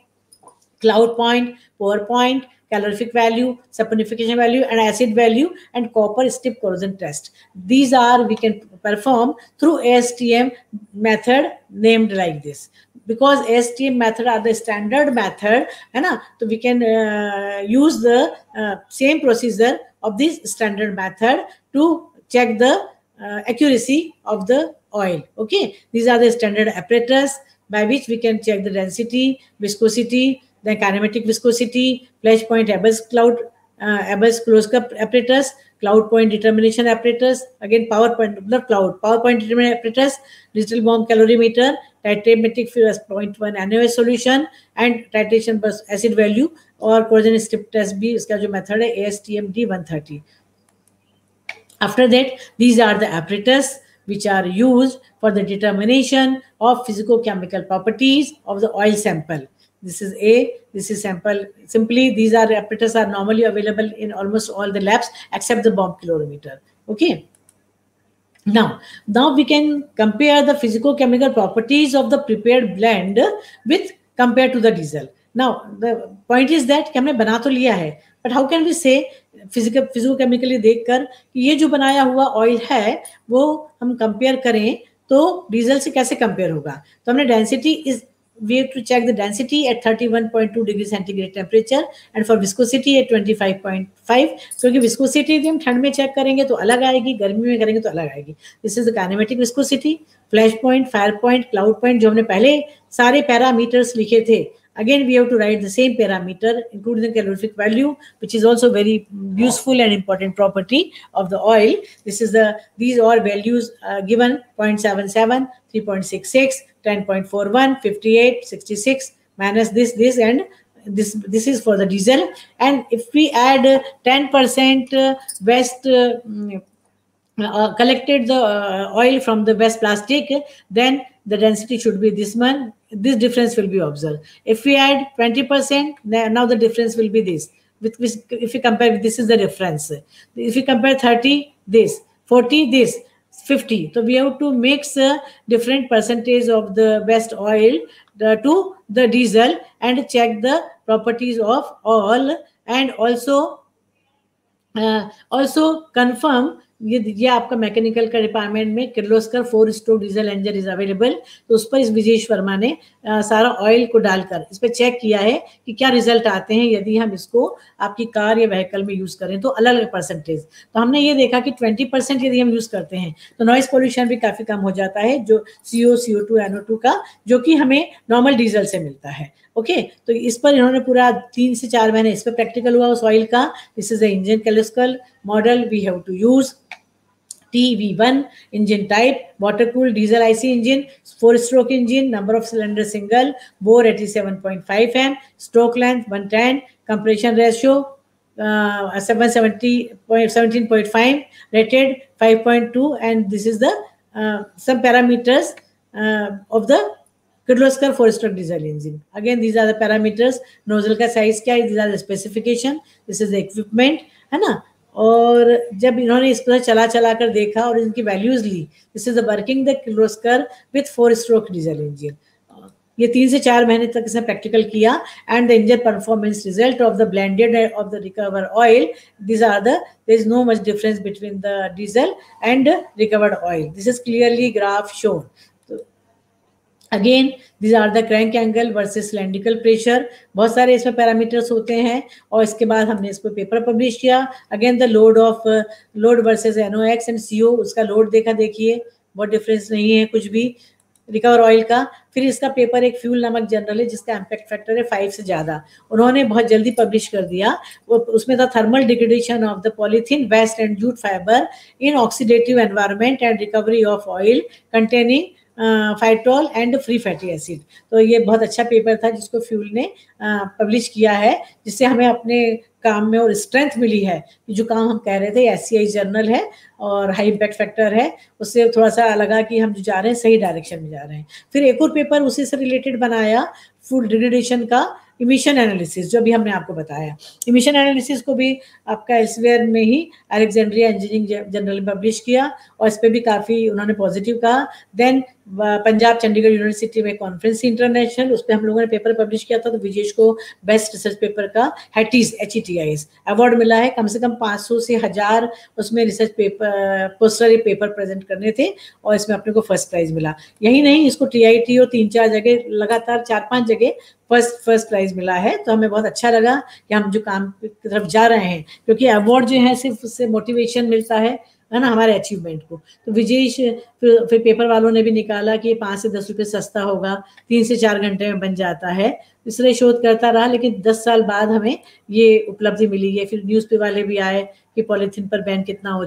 cloud point, pour point, calorific value, saponification value, and acid value, and copper strip corrosion test. These are we can perform through ASTM method named like this. Because ASTM method are the standard method, and so we can uh, use the uh, same procedure of this standard method to check the uh, accuracy of the oil. Okay, these are the standard apparatus by which we can check the density, viscosity, the kinematic viscosity, flash point Abel's cloud, uh, Abel's closed cup apparatus, cloud point determination apparatus, again PowerPoint, not cloud, power point determination apparatus, digital bomb calorimeter, titrimetric fuel 0.1 NaOH solution, and titration acid value or corrosion strip test B schedule method ASTM D130. After that, these are the apparatus which are used for the determination of physicochemical properties of the oil sample. This is A, this is sample. Simply, these are apparatus are normally available in almost all the labs except the bomb calorimeter. Okay. Now, now we can compare the physicochemical properties of the prepared blend with compared to the diesel. Now, the point is that कि हमने बना तो लिया है but how can we say physical physicochemically देखकर कि ये जो बनाया हुआ ऑयल है वो हम कंपेयर करें तो डीजल से कैसे कंपेयर होगा? तो हमने density is we have to check the density at 31.2 degree centigrade temperature and for viscosity at 25.5 क्योंकि viscosity यदि हम ठंड में चेक करेंगे तो अलग आएगी गर्मी में करेंगे तो अलग आएगी। This is the kinematic viscosity flash point fire point cloud point जो हमने पहले सारे पैरामीटर्स लिखे थे again we have to write the same parameter including the calorific value which is also very useful and important property of the oil. This is the these are values uh, given 0.77 3.66 10.41 58 66 minus this this and this this is for the diesel. And if we add 10% uh, west uh, uh, collected the uh, oil from the waste plastic, then the density should be this one. This difference will be observed. If we add 20%, then now the difference will be this. With, with if you compare, this is the difference. If you compare 30, this, 40, this, 50. So we have to mix a different percentage of the waste oil the, to the diesel and check the properties of all and also uh, also confirm ये ये आपका mechanical का department में Kirloskar four stroke diesel engine is available तो उस पर इस विजेश वर्मा ने आ, सारा ऑयल को डालकर इस पर चेक किया है कि क्या रिज़ल्ट आते हैं यदि हम इसको आपकी कार या व्हीकल में यूज़ करें तो अलग अलग परसेंटेज तो हमने ये देखा कि ट्वेंटी परसेंट यदि हम यूज़ करते हैं तो नॉइस पोल्यूशन भी काफ़ी कम हो जाता है जो C O C O two NO two का जो कि हमें नॉर्मल डीजल से मिलता है। ओके okay, तो इस पर इन्होंने पूरा तीन से चार महीने इस पर प्रैक्टिकल हुआ उस ऑयल का। This is the engine classical model we have to use TV1 engine type, water cooled diesel IC engine, four stroke engine, number of cylinder single, bore 87.5 m, stroke length 110, compression ratio uh, 17.5, rated 5.2, and this is the uh, some parameters uh, of the Kirloskar four stroke diesel engine. Again, these are the parameters. Nozzle ka size kya These are the specification. This is the equipment. है ना और जब इन्होंने इस पर चला चला कर देखा और इनकी values Lee this is working the Kirloskar with four stroke diesel engine ये तीन से चार महीने तक इसने प्रैक्टिकल किया and the engine performance result of the blended of the recover oil this are the there is no much difference between the diesel and recovered oil this is clearly graph shown again these are the crank angle versus cylindrical pressure बहुत सारे इसमें parameters होते हैं और इसके बाद हमने इस पर पेपर पब्लिश किया। Again the load of load versus NO X and C O उसका लोड देखा देखिए। बहुत डिफरेंस नहीं है कुछ भी। रिकवर ऑयल का। फिर इसका पेपर एक फ्यूल नामक जर्नल है, जिसका इम्पैक्ट फैक्टर है फाइव से ज़्यादा। उन्होंने बहुत जल्दी पब्लिश कर दिया। वो, उसमें था thermal degradation of the polythene waste and jute fibre in oxidative environment and recovery of oil containing phytol and free fatty acid. तो ये बहुत अच्छा पेपर था जिसको फ्यूल ने पब्लिश किया है, जिससे हमें अपने काम में और स्ट्रेंथ मिली है। जो काम हम कह रहे थे एस जर्नल है और हाई इम्पैक्ट फैक्टर है, उससे थोड़ा सा लगा कि हम जो जा रहे हैं, सही डायरेक्शन में जा रहे हैं। फिर एक और पेपर उसी से रिलेटेड बनाया फ़ूड डिग्रेडेशन का इमिशन एनालिसिस, जो भी हमने आपको बताया। इमिशन एनालिसिस को भी आपका एल्सवेयर में ही अलेक्जेंड्रिया इंजीनियरिंग जनरल में पब्लिश किया और इस पर भी काफ़ी उन्होंने पॉजिटिव कहा। देन पंजाब चंडीगढ़ यूनिवर्सिटी में कॉन्फ्रेंस इंटरनेशनल उस पर हम लोगों ने पेपर पब्लिश किया था तो विजेश को बेस्ट रिसर्च पेपर का हैटीज H E T I award मिला है। कम से कम 500 से हज़ार उसमें research paper poster paper present करने थे और इसमें अपने को फ़र्स्ट प्राइज मिला। यही नहीं, इसको टी आई टी और तीन चार जगह, लगातार चार पाँच जगह फ़र्स्ट फ़र्स्ट प्राइज मिला है। तो हमें बहुत अच्छा लगा कि हम जो काम की तरफ़ जा रहे हैं, क्योंकि अवार्ड जो है सिर्फ़ उससे मोटिवेशन मिलता है है ना हमारे अचीवमेंट को। तो विजेश फिर, फिर पेपर वालों ने भी निकाला कि पाँच से दस रुपये सस्ता होगा तीन से चार घंटे में बन जाता है। इसलिए शोध करता रहा लेकिन दस साल बाद हमें ये उपलब्धि मिली है। फिर न्यूज़ पे वाले भी आए कि पॉलीथीन पर बैन कितना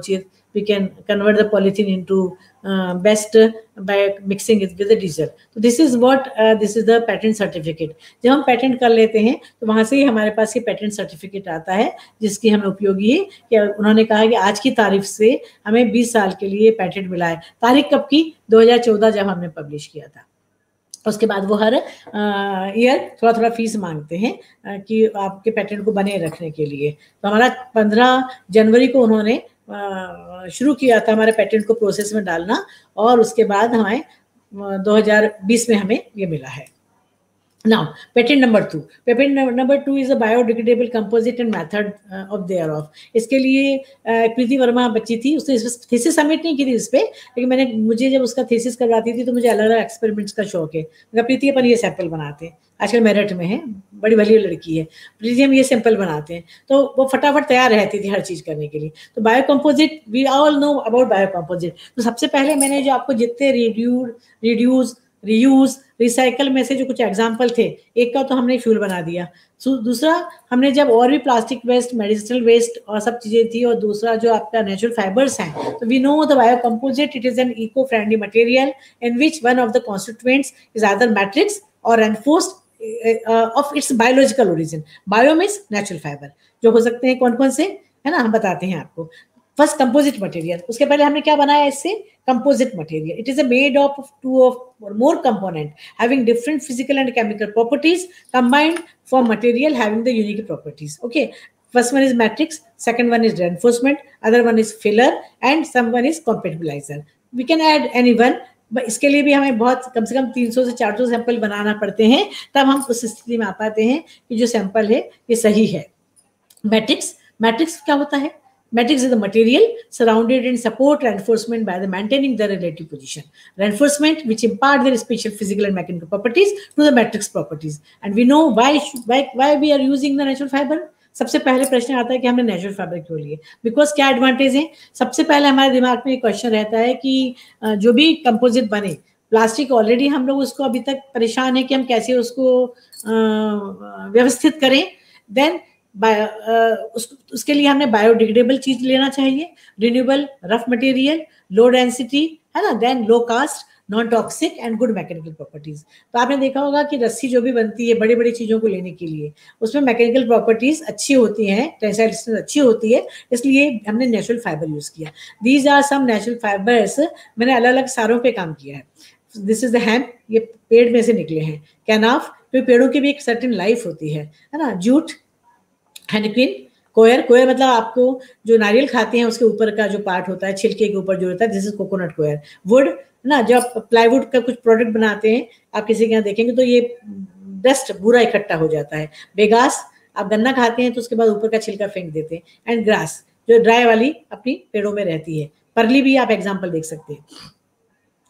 we can convert the polythene into uh, best by mixing it with the diesel. तो this is what this is the patent certificate जब हम पेटेंट कर लेते हैं तो वहाँ से ही हमारे पास ये पेटेंट सर्टिफिकेट आता है जिसकी हमें उपयोगी है कि उन्होंने कहा कि आज की तारीख से हमें 20 साल के लिए पेटेंट मिला है। तारीख कब की? 2014 जब हमने पब्लिश किया था। उसके बाद वो हर ईयर थोड़ा थोड़ा फ़ीस मांगते हैं कि आपके पेटेंट को बने रखने के लिए। तो हमारा पंद्रह जनवरी को उन्होंने शुरू किया था हमारे पेटेंट को प्रोसेस में डालना और उसके बाद हमें 2020 में हमें ये मिला है। Now patent number two. Patent number two is a biodegradable composite and method uh, of thereof. इसके लिए कृति वर्मा बच्ची थी उसने थीसिस सबमिट नहीं की थी इस पर लेकिन मैंने मुझे जब उसका थीसिस करवाती थी तो मुझे अलग अलग एक्सपेरिमेंट्स का शौक है। मैं प्रीति अपन ये सैंपल बनाते हैं। आजकल मेरठ में है बड़ी भली लड़की है। प्रीति हम ये सैंपल बनाते हैं। तो वो फटाफट तैयार रहती थी हर चीज़ करने के लिए। तो bio composite we all know about bio composite तो सबसे पहले मैंने जो आपको जितने रिड्यूड रिड्यूज रीयूज रिसाइकल में से जो कुछ एग्ज़ाम्पल थे, एक का तो हमने फ्यूल बना दिया। दूसरा, हमने जब और भी प्लास्टिक वेस्ट मेडिसिनल वेस्ट और सब चीज़ें थी और दूसरा जो आपका नेचुरल फाइबर्स हैं तो we know the bio composite it is an eco friendly material in which one of the constituents is other matrix और enforced of its biological origin bio means natural fibre जो हो सकते हैं कौन कौन से? है ना? हम बताते हैं आपको। First composite material. उसके पहले हमने क्या बनाया इससे? Composite material. It is a made of two of more component having different physical and chemical properties combined for material having the unique properties okay first one is matrix second one is reinforcement other one is filler and some one is compatibilizer we can add any one इसके लिए भी हमें बहुत कम से कम 300 से 400 sample बनाना पड़ते हैं, तब हम उस स्थिति में आ पाते हैं कि जो सैंपल है, ये सही है। मैट्रिक्स मैट्रिक्स क्या होता है? Matrix is the material surrounded and support reinforcement by the maintaining the relative position. Reinforcement which impart their special physical and mechanical properties to the matrix properties. And we know why why, why we are using the natural fiber. सबसे पहले प्रश्न आता है कि हमने natural fabric क्यों लिए because क्या एडवांटेज है सबसे पहले हमारे दिमाग में एक क्वेश्चन रहता है कि जो भी कंपोजिट बने प्लास्टिक ऑलरेडी हम लोग उसको अभी तक परेशान है कि हम कैसे उसको व्यवस्थित करें देन उस, उसके लिए हमने बायोडिग्रेडेबल चीज़ लेना चाहिए renewable rough material low density है ना? Then low cost non toxic and good mechanical properties तो आपने देखा होगा कि रस्सी जो भी बनती है बड़ी बड़ी चीज़ों को लेने के लिए उसमें मैकेनिकल प्रॉपर्टीज़ अच्छी होती हैं टेंसाइल स्ट्रेंथ अच्छी होती है इसलिए हमने नेचुरल फाइबर यूज़ किया। These are some natural fibres मैंने अलग अलग सारों पे काम किया है। दिस इज़ द ये पेड़ में से निकले हैं। कैनाफ तो पेड़ों की भी एक सर्टिन लाइफ होती है है ना? जूट हैनिक्विन कोयर कोयर मतलब आपको जो नारियल खाते हैं, उसके ऊपर का जो पार्ट होता है, छिलके के ऊपर जो होता है this is coconut coir. Wood ना, जब प्लाईवुड का कुछ प्रोडक्ट बनाते हैं, आप किसी के यहाँ देखेंगे तो ये डस्ट बुरा इकट्ठा हो जाता है। बेगास आप गन्ना खाते हैं तो उसके बाद ऊपर का छिलका फेंक देते हैं। एंड ग्रास जो ड्राई वाली अपनी पेड़ों में रहती है। परली भी आप एग्ज़ाम्पल देख सकते हैं।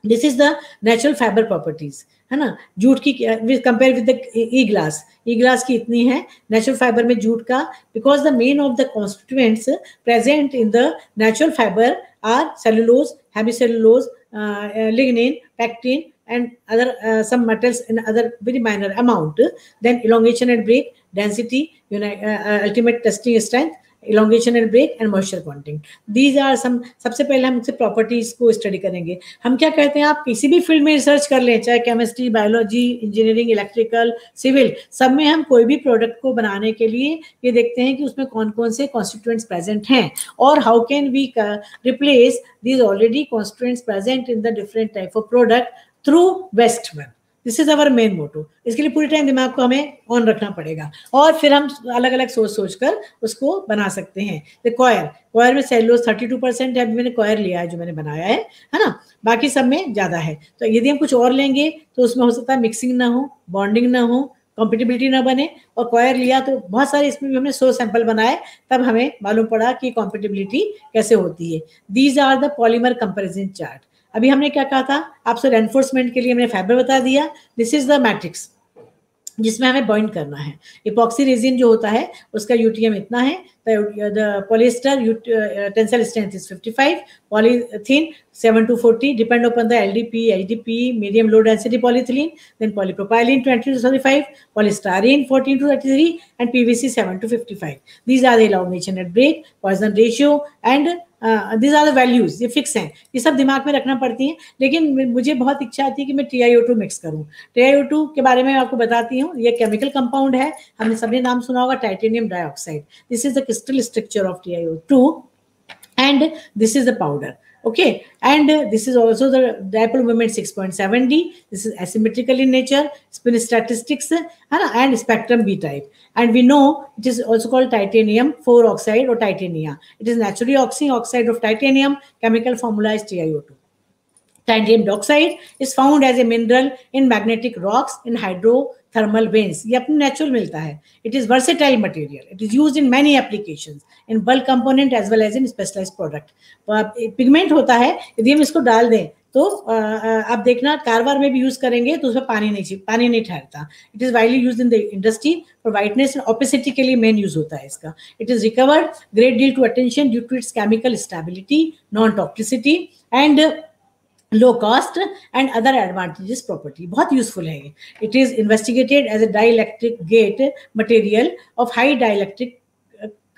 This is the natural fibre properties है ना? जूट की compare with E glass E glass की इतनी है नेचुरल फाइबर में जूट का because the main of the constituents present in the natural fibre are cellulose hemicellulose lignin pectin metals in other very minor amount. Then elongation and break density you know uh, ultimate testing strength elongation and break and moisture content these are some, सबसे पहले हम इससे properties को study करेंगे। हम क्या कहते हैं, आप किसी भी फ़ील्ड में रिसर्च कर लें, चाहे chemistry biology engineering electrical civil सब में हम कोई भी प्रोडक्ट को बनाने के लिए ये देखते हैं कि उसमें कौन कौन से कॉन्स्टिट्यूएंट्स प्रेजेंट हैं। और how can we replace these already constituents present in the different type of product through westman this is our main motto इसके लिए पूरे टाइम दिमाग को हमें ऑन रखना पड़ेगा। और फिर हम अलग अलग सोच सोच कर उसको बना सकते हैं। द कॉयर कॉयर में सेलोस थर्टी टू परसेंट है मैंने कॉयर लिया है, जो मैंने बनाया है है ना? बाकी सब में ज़्यादा है। तो यदि हम कुछ और लेंगे तो उसमें हो सकता है मिक्सिंग ना हो बॉन्डिंग ना हो कॉम्पिटिबिलिटी ना बने। और कॉयर लिया तो बहुत सारे इसमें भी हमने सो सैंपल बनाए, तब हमें मालूम पड़ा कि कॉम्पिटिबिलिटी कैसे होती है। These are the polymer comparison chart अभी हमने क्या कहा था? आपसे एनफोर्समेंट के लिए हमने फाइबर बता दिया। दिस इज़ द मैट्रिक्स जिसमें हमें बॉइंड करना है। इपॉक्सी रेजिन जो होता है उसका यूटीएम इतना है। Polyester tensile strength is 55, polythene 7 to 40, depend upon the L D P H D P medium low density polyethylene then polypropylene 20 to 35, polystyrene 14 to 33 and PVC 7 to 55. Five these are the at break Poisson ratio and these are the values ये fix हैं। ये सब दिमाग में रखना पड़ती हैं, लेकिन मुझे बहुत इच्छा आती है कि मैं T I O two mix करूँ। टी आई ओ टू के बारे में आपको बताती हूँ, ये केमिकल कंपाउंड है, हमने सभी नाम सुना होगा titanium dioxide this is the crystal structure of TiO2 and this is the powder okay and uh, this is also the dipole moment 6.7d this is asymmetrical in nature spin statistics uh, and spectrum b type and we know it is also called titanium 4 oxide or titania. It is naturally oxy oxide of titanium chemical formula is TiO2 titanium dioxide is found as a mineral in magnetic rocks in hydro thermal veins ये अपने natural मिलता है। It is versatile material it is use in many application in bulk component as well as in specialize product pigment होता है, यदि हम इसको डाल दें तो आप देखना कारवार में भी यूज़ करेंगे तो उसमें पानी नहीं पानी नहीं ठहरता। It is widely use in the industry for whiteness and opacity के लिए मेन यूज़ होता है इसका। It is recovered great deal to attention due to its chemical stability non toxicity and low cost and other advantages property बहुत useful है it is investigated as a dielectric gate material of high dielectric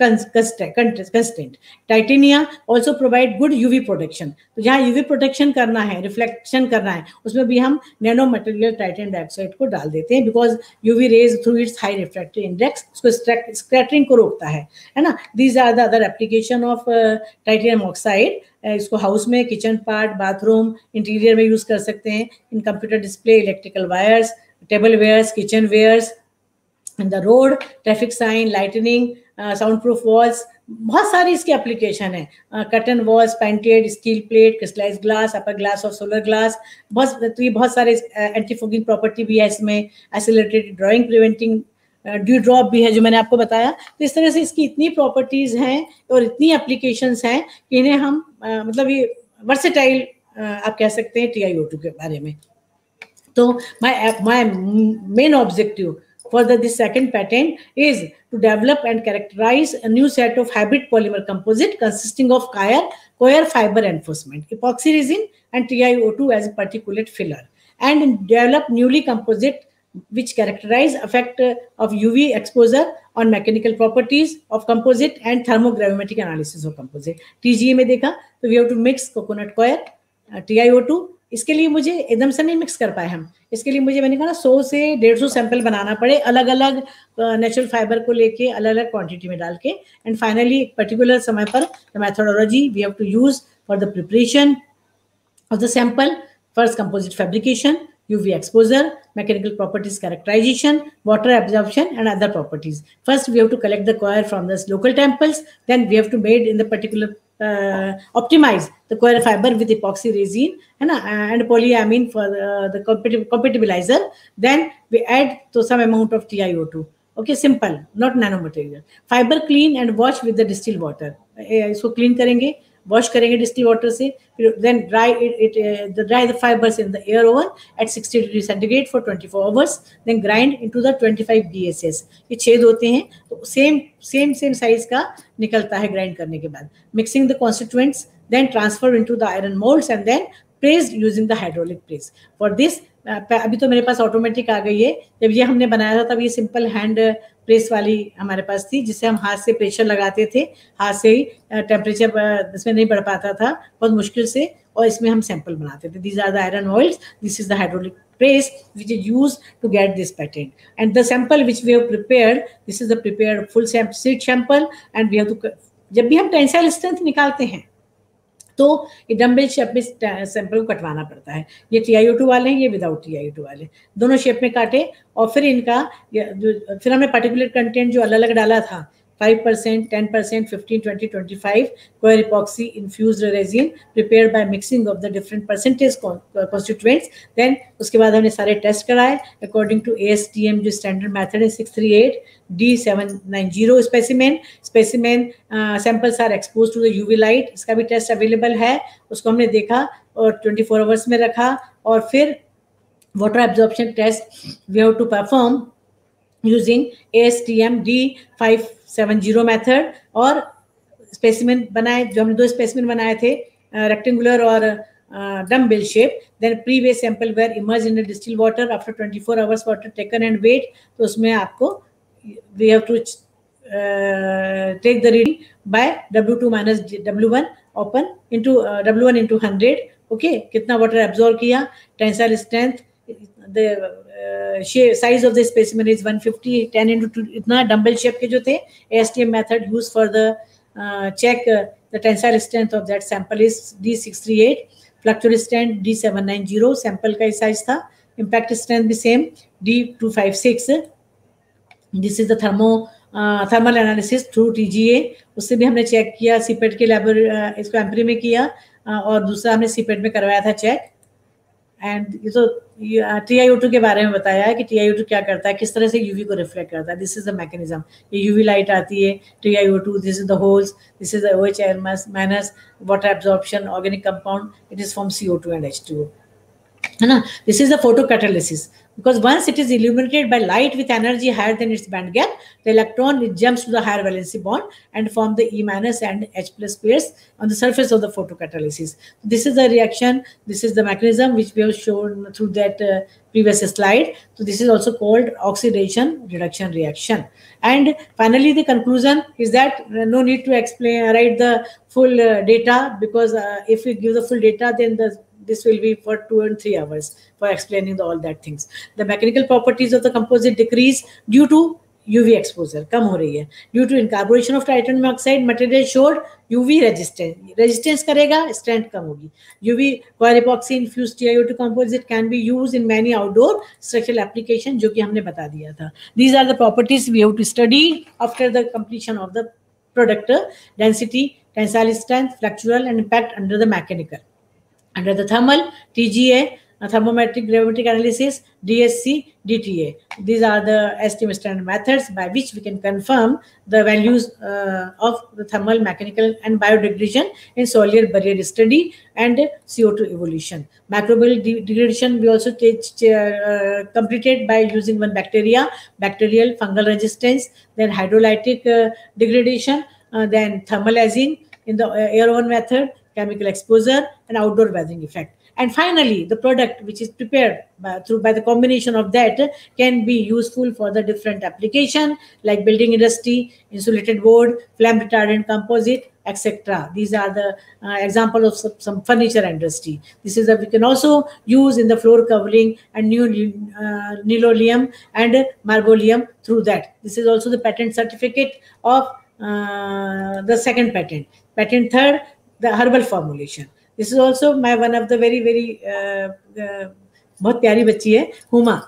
constant titania also provide good UV protection तो जहाँ UV protection करना है reflection करना है, उसमें भी हम नैनो मटेरियल टाइटेन डाइऑक्साइड को डाल देते हैं because UV rays through its high reflective index उसको स्कैटरिंग को रोकता है। है ना? These are the other application of titanium oxide इसको हाउस में किचन पार्ट बाथरूम इंटीरियर में यूज़ कर सकते हैं। In computer display electrical wires table wares kitchen wares in the road traffic sign lightning sound proof walls बहुत सारी इसकी application है। Curtain walls painted steel plate crystallize glass upper glass और solar glass बहुत तो ये बहुत सारे एंटी फोगिंग प्रॉपर्टी भी है इसमें। Accelerated drying preventing dew drop भी है, जो मैंने आपको बताया। तो इस तरह से इसकी इतनी प्रॉपर्टीज़ हैं और इतनी एप्लीकेशंस हैं कि इन्हें हम मतलब ये वर्सेटाइल आप कह सकते हैं टी के बारे में। तो my my main objective for the this second pattern is to develop and characterize a new set of hybrid polymer composite consisting of coir coir fiber enforcement epoxy resin and T I O two as a particulate filler and develop newly composite which characterize effect of U V exposure on mechanical properties of composite and thermogravimetric analysis of composite TGA में देखा तो we have to mix coconut coir T इसके लिए मुझे एकदम से नहीं mix कर पाए हम। इसके लिए मुझे मैंने कहा ना 100 से 150 सौ सैंपल बनाना पड़े अलग अलग नेचुरल फाइबर को लेके अलग अलग क्वांटिटी में डाल के। एंड फाइनली एक पर्टिकुलर समय पर the methodology we have to use for the preparation of the sample first composite fabrication uv exposure mechanical properties characterization water absorption and other properties first we have to collect the coir from the local temples then we have to made in the particular uh, optimize the coir fiber with epoxy resin and, uh, and polyamine for uh, the compatibilizer. Then we add to some amount of TiO2. Okay, simple, not nanomaterial. Fiber clean and wash with the distilled water. इसको clean करेंगे wash करेंगे distil water से फिर then dry it it dry the fibers in the air oven at 60 degree centigrade for 24 hours then grind into the 25 BSS ये छेद होते हैं तो सेम सेम सेम साइज़ का निकलता है ग्राइंड करने के बाद। Mixing the constituents then transfer into the iron molds and then press using the hydraulic press for this अभी तो मेरे पास ऑटोमेटिक आ गई है। जब ये हमने बनाया था, तब ये सिंपल हैंड प्रेस वाली हमारे पास थी, जिससे हम हाथ से प्रेशर लगाते थे, हाथ से ही टेम्परेचर इसमें नहीं बढ़ पाता था, बहुत मुश्किल से, और इसमें हम सैंपल बनाते थे। These are the iron oils this is the hydraulic press which is used to get this patent. And the sample which we have prepared, this is the prepared full sample seed sample, and we जब भी हम tensile strength निकालते हैं तो dumbbell shape में sample को कटवाना पड़ता है। ये टी आई टू वाले हैं, ये विदाउट टी आई टू वाले दोनों शेप में काटे और फिर इनका फिर हमें पर्टिकुलर कंटेंट जो अलग अलग डाला था 5%, 10%, 15, 20, 25 coir epoxy infused resin prepared by mixing of the different percentage constituents. Then उसके बाद हमने सारे टेस्ट कराए according to ASTM जो standard method है 638 D790 specimen specimen uh, samples are exposed to the UV light इसका भी टेस्ट अवेलेबल है उसको हमने देखा और 24 आवर्स में रखा और फिर water absorption test we have to perform using ASTM D570 method और स्पेसिमेन बनाए, जो हमने दो स्पेसिमेन बनाए थे रेक्टेंगुलर और dumbbell shape then previous sample were immerse in distil water after 24 hours water taken and weight तो उसमें आपको we have to take the reading by W two minus W one open into W1 into 100 okay कितना water absorb किया? Tensile strength size of the specimen is 150 fifty ten into two इतना dumbbell shape के जो थे S T M method use for the check the tensile strength of that sample is D six three eight flexure strength D seven nine zero sample का size था impact strength भी same D two five six this is the thermo thermal analysis through T G A उससे भी हमने check किया सीपेट के लेबोरे इसको एम्प्री में किया और दूसरा हमने सीपेट में करवाया था चेक एंड ये तो टी आई के बारे में बताया है कि टी आई क्या करता है, किस तरह से यूवी को रिफ्लेक्ट करता है. दिस इज़ द मैकेनिज्म ये यूवी लाइट आती है T I this is the holes this is the O H air minus water absorption organic compound it is from C O two and H two Anna, this is the photocatalysis because once it is illuminated by light with energy higher than its band gap, the electron it jumps to the higher valency bond and form the E minus and H plus pairs on the surface of the photocatalysis. This is the reaction. This is the mechanism which we have shown through that uh, previous slide. So this is also called oxidation reduction reaction. And finally, the conclusion is that uh, no need to explain uh, write the full data because if we give the full data, then the this will be for two and three hours for explaining the, all that things. The mechanical properties of the composite decrease due to UV exposure कम हो रही है due to incarboration of titanium oxide material showed UV resistance resistance करेगा strength कम होगी UV coir epoxy infused TiO2 composite can be used in many outdoor structural application जो कि हमने बता दिया था these are the properties we have to study after the completion of the product density tensile strength fluctual and impact under the mechanical under the thermal TGA thermometric gravimetric analysis, DSC, DTA. These are the estimate standard methods by which we can confirm the values uh, of the thermal, mechanical, and biodegradation in solar barrier study and CO2 evolution. Microbial de degradation we also uh, completed by using one bacteria, bacterial fungal resistance, then hydrolytic uh, degradation, uh, then thermalizing in the uh, air-on method, chemical exposure, and outdoor weathering effect. And finally the product which is prepared by, through by the combination of that can be useful for the different application like building industry insulated board flame retardant composite etc these are the uh, example of some, some, furniture industry. This is that we can also use in the floor covering and new uh, and margoleum through that. This is also the patent certificate of uh, the second patent. Patent third the herbal formulation. This is also my one of very very very बहुत प्यारी बच्ची है, हुमा।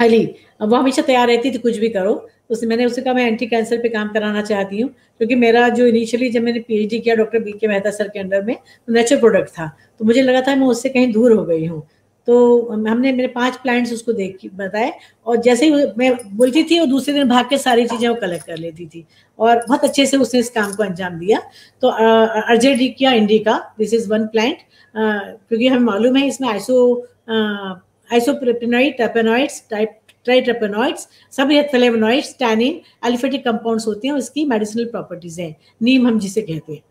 अली वो हमेशा तैयार रहती थी कुछ भी करो। उसने, मैंने उससे कहा, मैं एंटी कैंसर पे काम कराना चाहती हूँ, क्योंकि मेरा जो इनिशियली जब मैंने पीएचडी किया doctor B K Mehta sir के अंडर में तो नेचुरल प्रोडक्ट था। तो मुझे लगा था मैं उससे कहीं दूर हो गई हूँ। तो हमने मेरे पाँच प्लांट्स उसको देख, बताए। और जैसे ही मैं बोलती थी और दूसरे दिन भाग के सारी चीज़ें वो कलेक्ट कर लेती थी। और बहुत अच्छे से उसने इस काम को अंजाम दिया। तो अर्जेडिकिया indica this is one plant क्योंकि हमें मालूम है इसमें आइसो आइसोप्रेपिनॉइड टेपेनॉइड्स टाइप ट्राइट्रेपेनॉइड्स, सभी फ्लेवनॉइड्स टैनिन एलिफेटिक कंपाउंड्स होते हैं उसकी मेडिसिनल प्रॉपर्टीज़ हैं। नीम हम जिसे कहते हैं।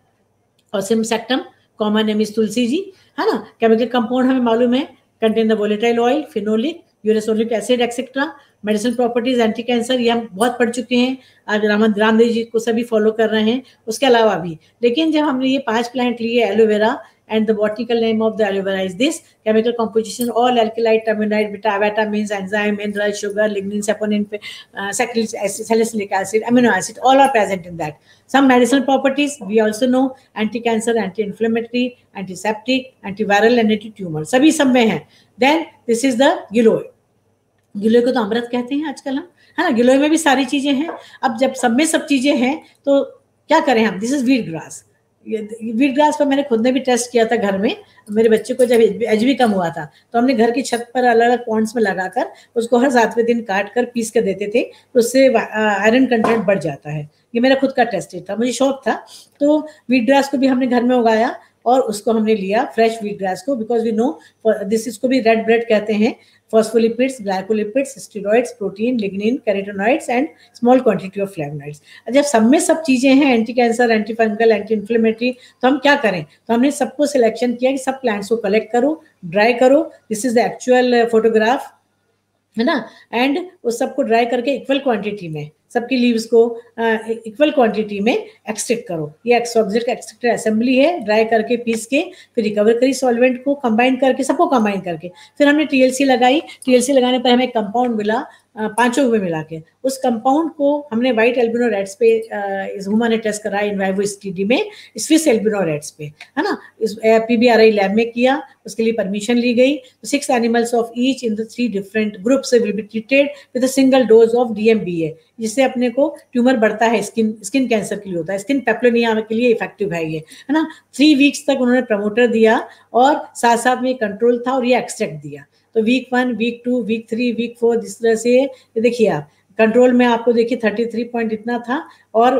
और सिमसेक्टम common name is tulsi ji, है ना? केमिकल कंपाउंड हमें मालूम है। Contain the volatile oil phenolic ursolic acid etcetera medicine properties anti cancer ये हम बहुत पढ़ चुके हैं। आज राम रामदेव जी को सभी फॉलो कर रहे हैं। उसके अलावा भी। लेकिन जब हमने ये पाँच प्लांट लिए aloe vera and the botanical name of the aloe vera is this chemical composition all alkylite terminite beta vitamins enzyme mineral sugar lignin saponin uh, salicylic acid amino acid all are present in that some medicinal properties we also know anti-cancer anti-inflammatory antiseptic antiviral and anti-tumor सभी सब में है then this is the गिलोय गिलोय को तो अमृत कहते हैं आजकल हम है ना गिलोय में भी सारी चीज़ें हैं अब जब सब में सब चीज़ें हैं तो क्या करें हम this is wheat grass wheat grass पर मैंने खुद ने भी टेस्ट किया था घर में। मेरे बच्चे को जब एच भी कम हुआ था तो हमने घर की छत पर अलग अलग पॉइंट्स में लगाकर उसको हर सातवें दिन काट कर पीस कर देते थे तो उससे आयरन कंटेंट बढ़ जाता है। ये मेरा खुद का टेस्ट था, मुझे शौक था। तो वीट ग्रास को भी हमने घर में उगाया और उसको हमने लिया फ्रेश वीट ग्रास को बिकॉज़ वी नो दिस इसको भी रेड ब्रेड कहते हैं। Phospholipids, glycolipids steroids, protein lignin, carotenoids and small quantity of flavonoids. जब सब में सब चीज़ें हैं anti cancer anti fungal anti inflammatory तो हम क्या करें? तो हमने सबको सिलेक्शन किया कि सब प्लांट्स को कलेक्ट करो ड्राई करो. This is the actual photograph है ना? एंड उस सबको ड्राई करके इक्वल क्वांटिटी में, सबकी लीव्स को इक्वल क्वांटिटी में एक्सट्रैक्ट करो। ये एक्सॉक्सिट का एक्सट्रैक्टर असेंबली है ड्राई करके पीस के, फिर रिकवर करी सॉल्वेंट को कंबाइन करके, सबको कंबाइन करके। फिर हमने टीएलसी लगाई। टीएलसी लगाने पर हमें कंपाउंड मिला पाँचों में मिला के। उस कंपाउंड को हमने व्हाइट एल्बिनो रेड्स पे इस हुमा ने टेस्ट कराया इन वाइवो स्टडी में स्विस एल्बिनो रेड्स पे, है ना? इस पीबीआरआई लैब में किया, उसके लिए परमिशन ली गई। तो six animals of each in the three different groups will be treated with a single dose of DMBA जिससे अपने को ट्यूमर बढ़ता है स्किन स्किन कैंसर के लिए होता है। स्किन पेप्लोनिया के लिए इफ़ेक्टिव है ये, है ना? थ्री वीक्स तक उन्होंने प्रमोटर दिया और साथ साथ में कंट्रोल था और ये एक्सट्रैक्ट दिया। तो week one week two week three week four जिस तरह से देखिए आप कंट्रोल में आपको देखिए थर्टी थ्री पॉइंट इतना था और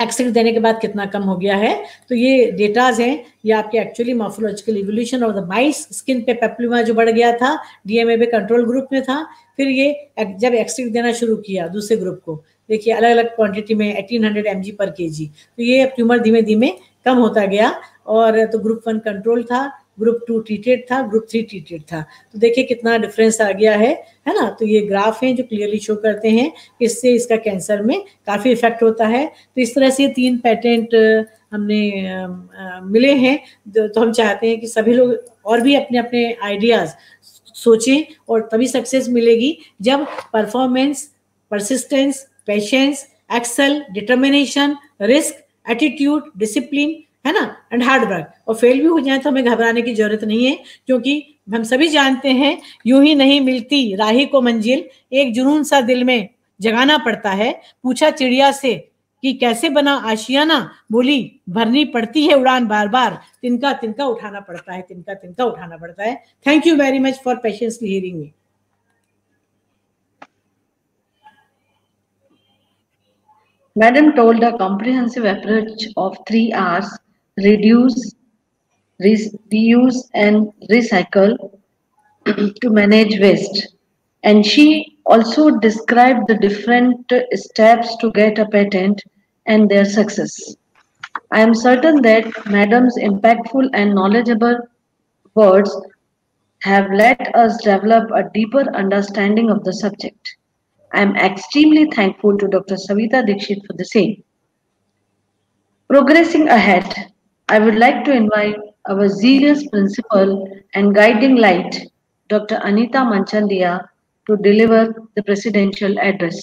एक्सेंट देने के बाद कितना कम हो गया है। तो ये डेटाज हैं, ये आपके actually morphological evolution of the mice skin पे पेप्लुमा जो बढ़ गया था डीएमए में कंट्रोल ग्रुप में था, फिर ये जब एक्सेंट देना शुरू किया दूसरे ग्रुप को, देखिए अलग अलग क्वांटिटी में 1800 हंड्रेड एम पर केजी तो ये ट्यूमर धीमे धीमे कम होता गया और तो ग्रुप वन कंट्रोल था ग्रुप टू ट्रीटेड था, ग्रुप थ्री ट्रीटेड था। तो देखिए कितना डिफरेंस आ गया है है ना? तो ये ग्राफ हैं जो क्लियरली शो करते हैं, इससे इसका कैंसर में काफ़ी इफ़ेक्ट होता है। तो इस तरह से ये तीन पेटेंट हमने मिले हैं। तो हम चाहते हैं कि सभी लोग और भी अपने अपने आइडियाज़ सोचें और तभी सक्सेस मिलेगी जब performance persistence patience excel determination risk attitude discipline है ना? एंड हार्ड वर्क और फेल भी हो जाए तो हमें घबराने की ज़रूरत नहीं है, क्योंकि हम सभी जानते हैं, यूँ ही नहीं मिलती राही को मंजिल। एक जुनून सा दिल में जगाना पड़ता है। पूछा चिड़िया से कि कैसे बना आशियाना? बोली, भरनी पड़ती है उड़ान बार बार तिनका तिनका उठाना पड़ता है, तिनका तिनका उठाना पड़ता है। Thank you very much for patiently hearing me Madam told a comprehensive approach of three R's reduce, reuse, and recycle to manage waste. And she also described the different steps to get a patent and their success. I am certain that Madam's impactful and knowledgeable words have let us develop a deeper understanding of the subject. I am extremely thankful to Dr. Savita Dikshit for the same. Progressing ahead, I would like to invite our zealous principal and guiding light, Dr. Anita Manchandia, to deliver the presidential address.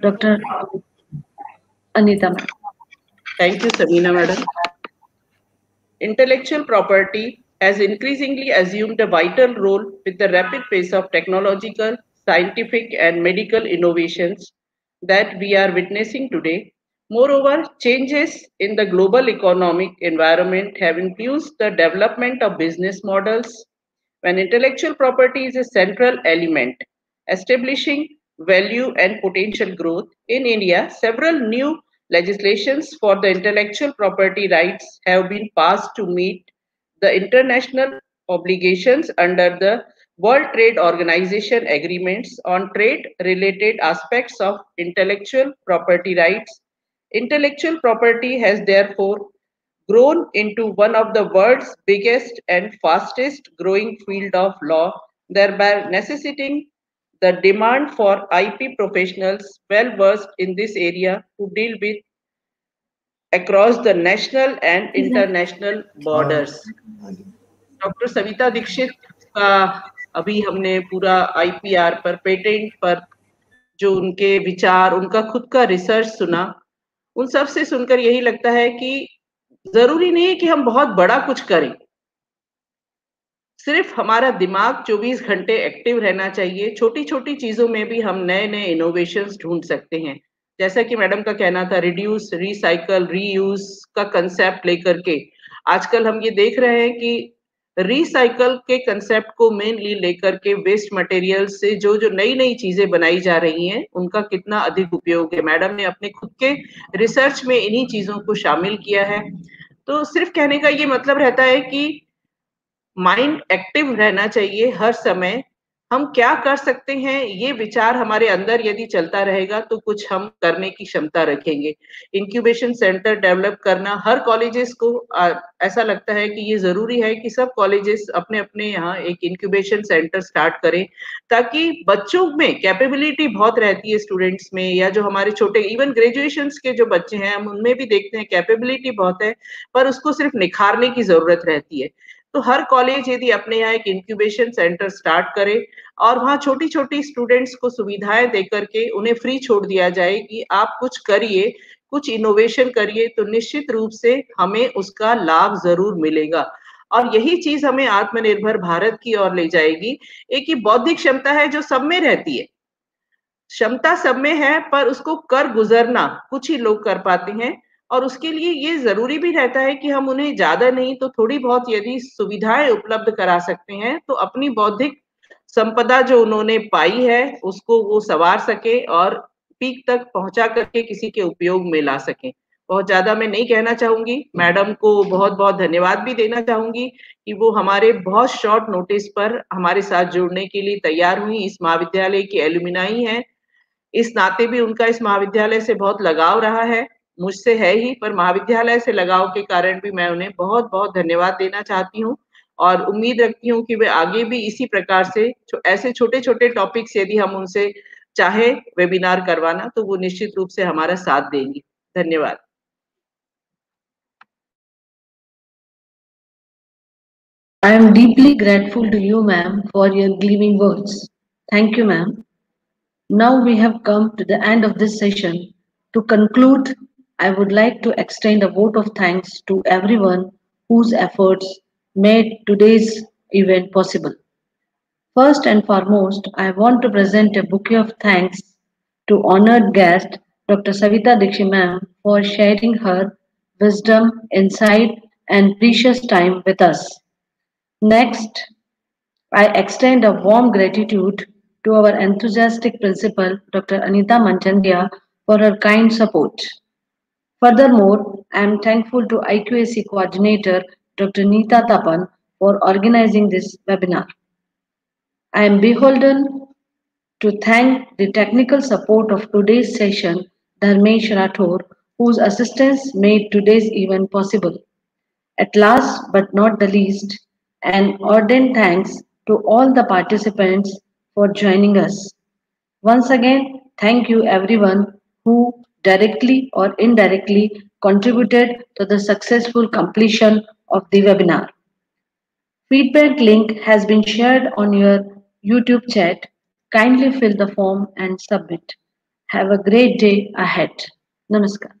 Dr. Anita. Thank you, Samina Madam. Intellectual property has increasingly assumed a vital role with the rapid pace of technological, scientific, and medical innovations that we are witnessing today Moreover, changes in the global economic environment have influenced the development of business models when intellectual property is a central element, establishing value and potential growth. In India, several new legislations for the intellectual property rights have been passed to meet the international obligations under the World Trade Organization agreements on trade related aspects of intellectual property rights Intellectual property has therefore grown into one of the world's biggest and fastest growing field of law, thereby necessitating the demand for IP professionals well versed in this area to deal with across the national and international borders. Doctor Savita Dixit का अभी हमने पूरा IPR पर patent पर जो उनके विचार उनका खुद का रिसर्च सुना उन सबसे सुनकर यही लगता है कि ज़रूरी नहीं है कि हम बहुत बड़ा कुछ करें। सिर्फ़ हमारा दिमाग 24 घंटे एक्टिव रहना चाहिए। छोटी छोटी चीज़ों में भी हम नए नए इनोवेशन ढूंढ सकते हैं। जैसा कि मैडम का कहना था रिड्यूस रिसाइकल रीयूज का कंसेप्ट लेकर के। आजकल हम ये देख रहे हैं कि रिसाइकल के कंसेप्ट को मेनली लेकर के वेस्ट मटेरियल से जो जो नई नई चीज़ें बनाई जा रही हैं, उनका कितना अधिक उपयोग है? मैडम ने अपने खुद के रिसर्च में इन्हीं चीज़ों को शामिल किया है। तो सिर्फ़ कहने का ये मतलब रहता है कि माइंड एक्टिव रहना चाहिए हर समय हम क्या कर सकते हैं? ये विचार हमारे अंदर यदि चलता रहेगा तो कुछ हम करने की क्षमता रखेंगे। इंक्यूबेशन सेंटर डेवलप करना हर कॉलेजेस को आ, ऐसा लगता है कि ये ज़रूरी है कि सब कॉलेजेस अपने अपने यहाँ एक इंक्यूबेशन सेंटर स्टार्ट करें ताकि बच्चों में कैपेबिलिटी बहुत रहती है स्टूडेंट्स में या जो हमारे छोटे इवन ग्रेजुएशन के जो बच्चे हैं हम उनमें भी देखते हैं कैपेबिलिटी बहुत है पर उसको सिर्फ़ निखारने की ज़रूरत रहती है। तो हर कॉलेज यदि अपने यहाँ एक इंक्यूबेशन सेंटर स्टार्ट करे और वहाँ छोटी छोटी स्टूडेंट्स को सुविधाएँ देकर के उन्हें फ्री छोड़ दिया जाए कि आप कुछ करिए, कुछ इनोवेशन करिए तो निश्चित रूप से हमें उसका लाभ ज़रूर मिलेगा। और यही चीज़ हमें आत्मनिर्भर भारत की ओर ले जाएगी। एक ही बौद्धिक क्षमता है जो सब में रहती है। क्षमता सब में है पर उसको कर गुजरना कुछ ही लोग कर पाते हैं। और उसके लिए ये ज़रूरी भी रहता है कि हम उन्हें ज़्यादा नहीं तो थोड़ी बहुत यदि सुविधाएँ उपलब्ध करा सकते हैं तो अपनी बौद्धिक संपदा जो उन्होंने पाई है, उसको वो सवार सके और पीक तक पहुँचा करके किसी के उपयोग में ला सके। बहुत ज़्यादा मैं नहीं कहना चाहूँगी। मैडम को बहुत बहुत धन्यवाद भी देना चाहूँगी कि वो हमारे बहुत शॉर्ट नोटिस पर हमारे साथ जुड़ने के लिए तैयार हुई। इस महाविद्यालय की एल्यूमिनाई है। इस नाते भी उनका इस महाविद्यालय से बहुत लगाव रहा है। मुझसे है ही पर महाविद्यालय से लगाव के कारण भी मैं उन्हें बहुत बहुत धन्यवाद देना चाहती हूँ और उम्मीद रखती हूँ कि वे आगे भी इसी प्रकार से ऐसे छोटे छोटे टॉपिक्स यदि हम उनसे चाहे वेबिनार करवाना तो वो निश्चित रूप से हमारा साथ देंगी धन्यवाद I am deeply grateful to you, ma'am, for your gleaming words. Thank you, ma'am. Now we have come to the end of this session. To conclude, I would like to extend a vote of thanks to everyone whose efforts made today's event possible. First and foremost, I want to present a bouquet of thanks to honored guest Dr. Savita Dikshi ma'am for sharing her wisdom, insight, and precious time with us. Next, I extend a warm gratitude to our enthusiastic principal, Dr. Anita Manchandia, for her kind support. Furthermore, I am thankful to IQAC coordinator, Dr. Neeta Tapan, for organizing this webinar. I am beholden to thank the technical support of today's session, Dharmesh Rathore, whose assistance made today's event possible. At last but not the least, an ardent thanks to all the participants for joining us. Once again, thank you everyone who directly or indirectly contributed to the successful completion of the webinar. Feedback link has been shared on your YouTube chat. Kindly fill the form and submit. Have a great day ahead. Namaskar.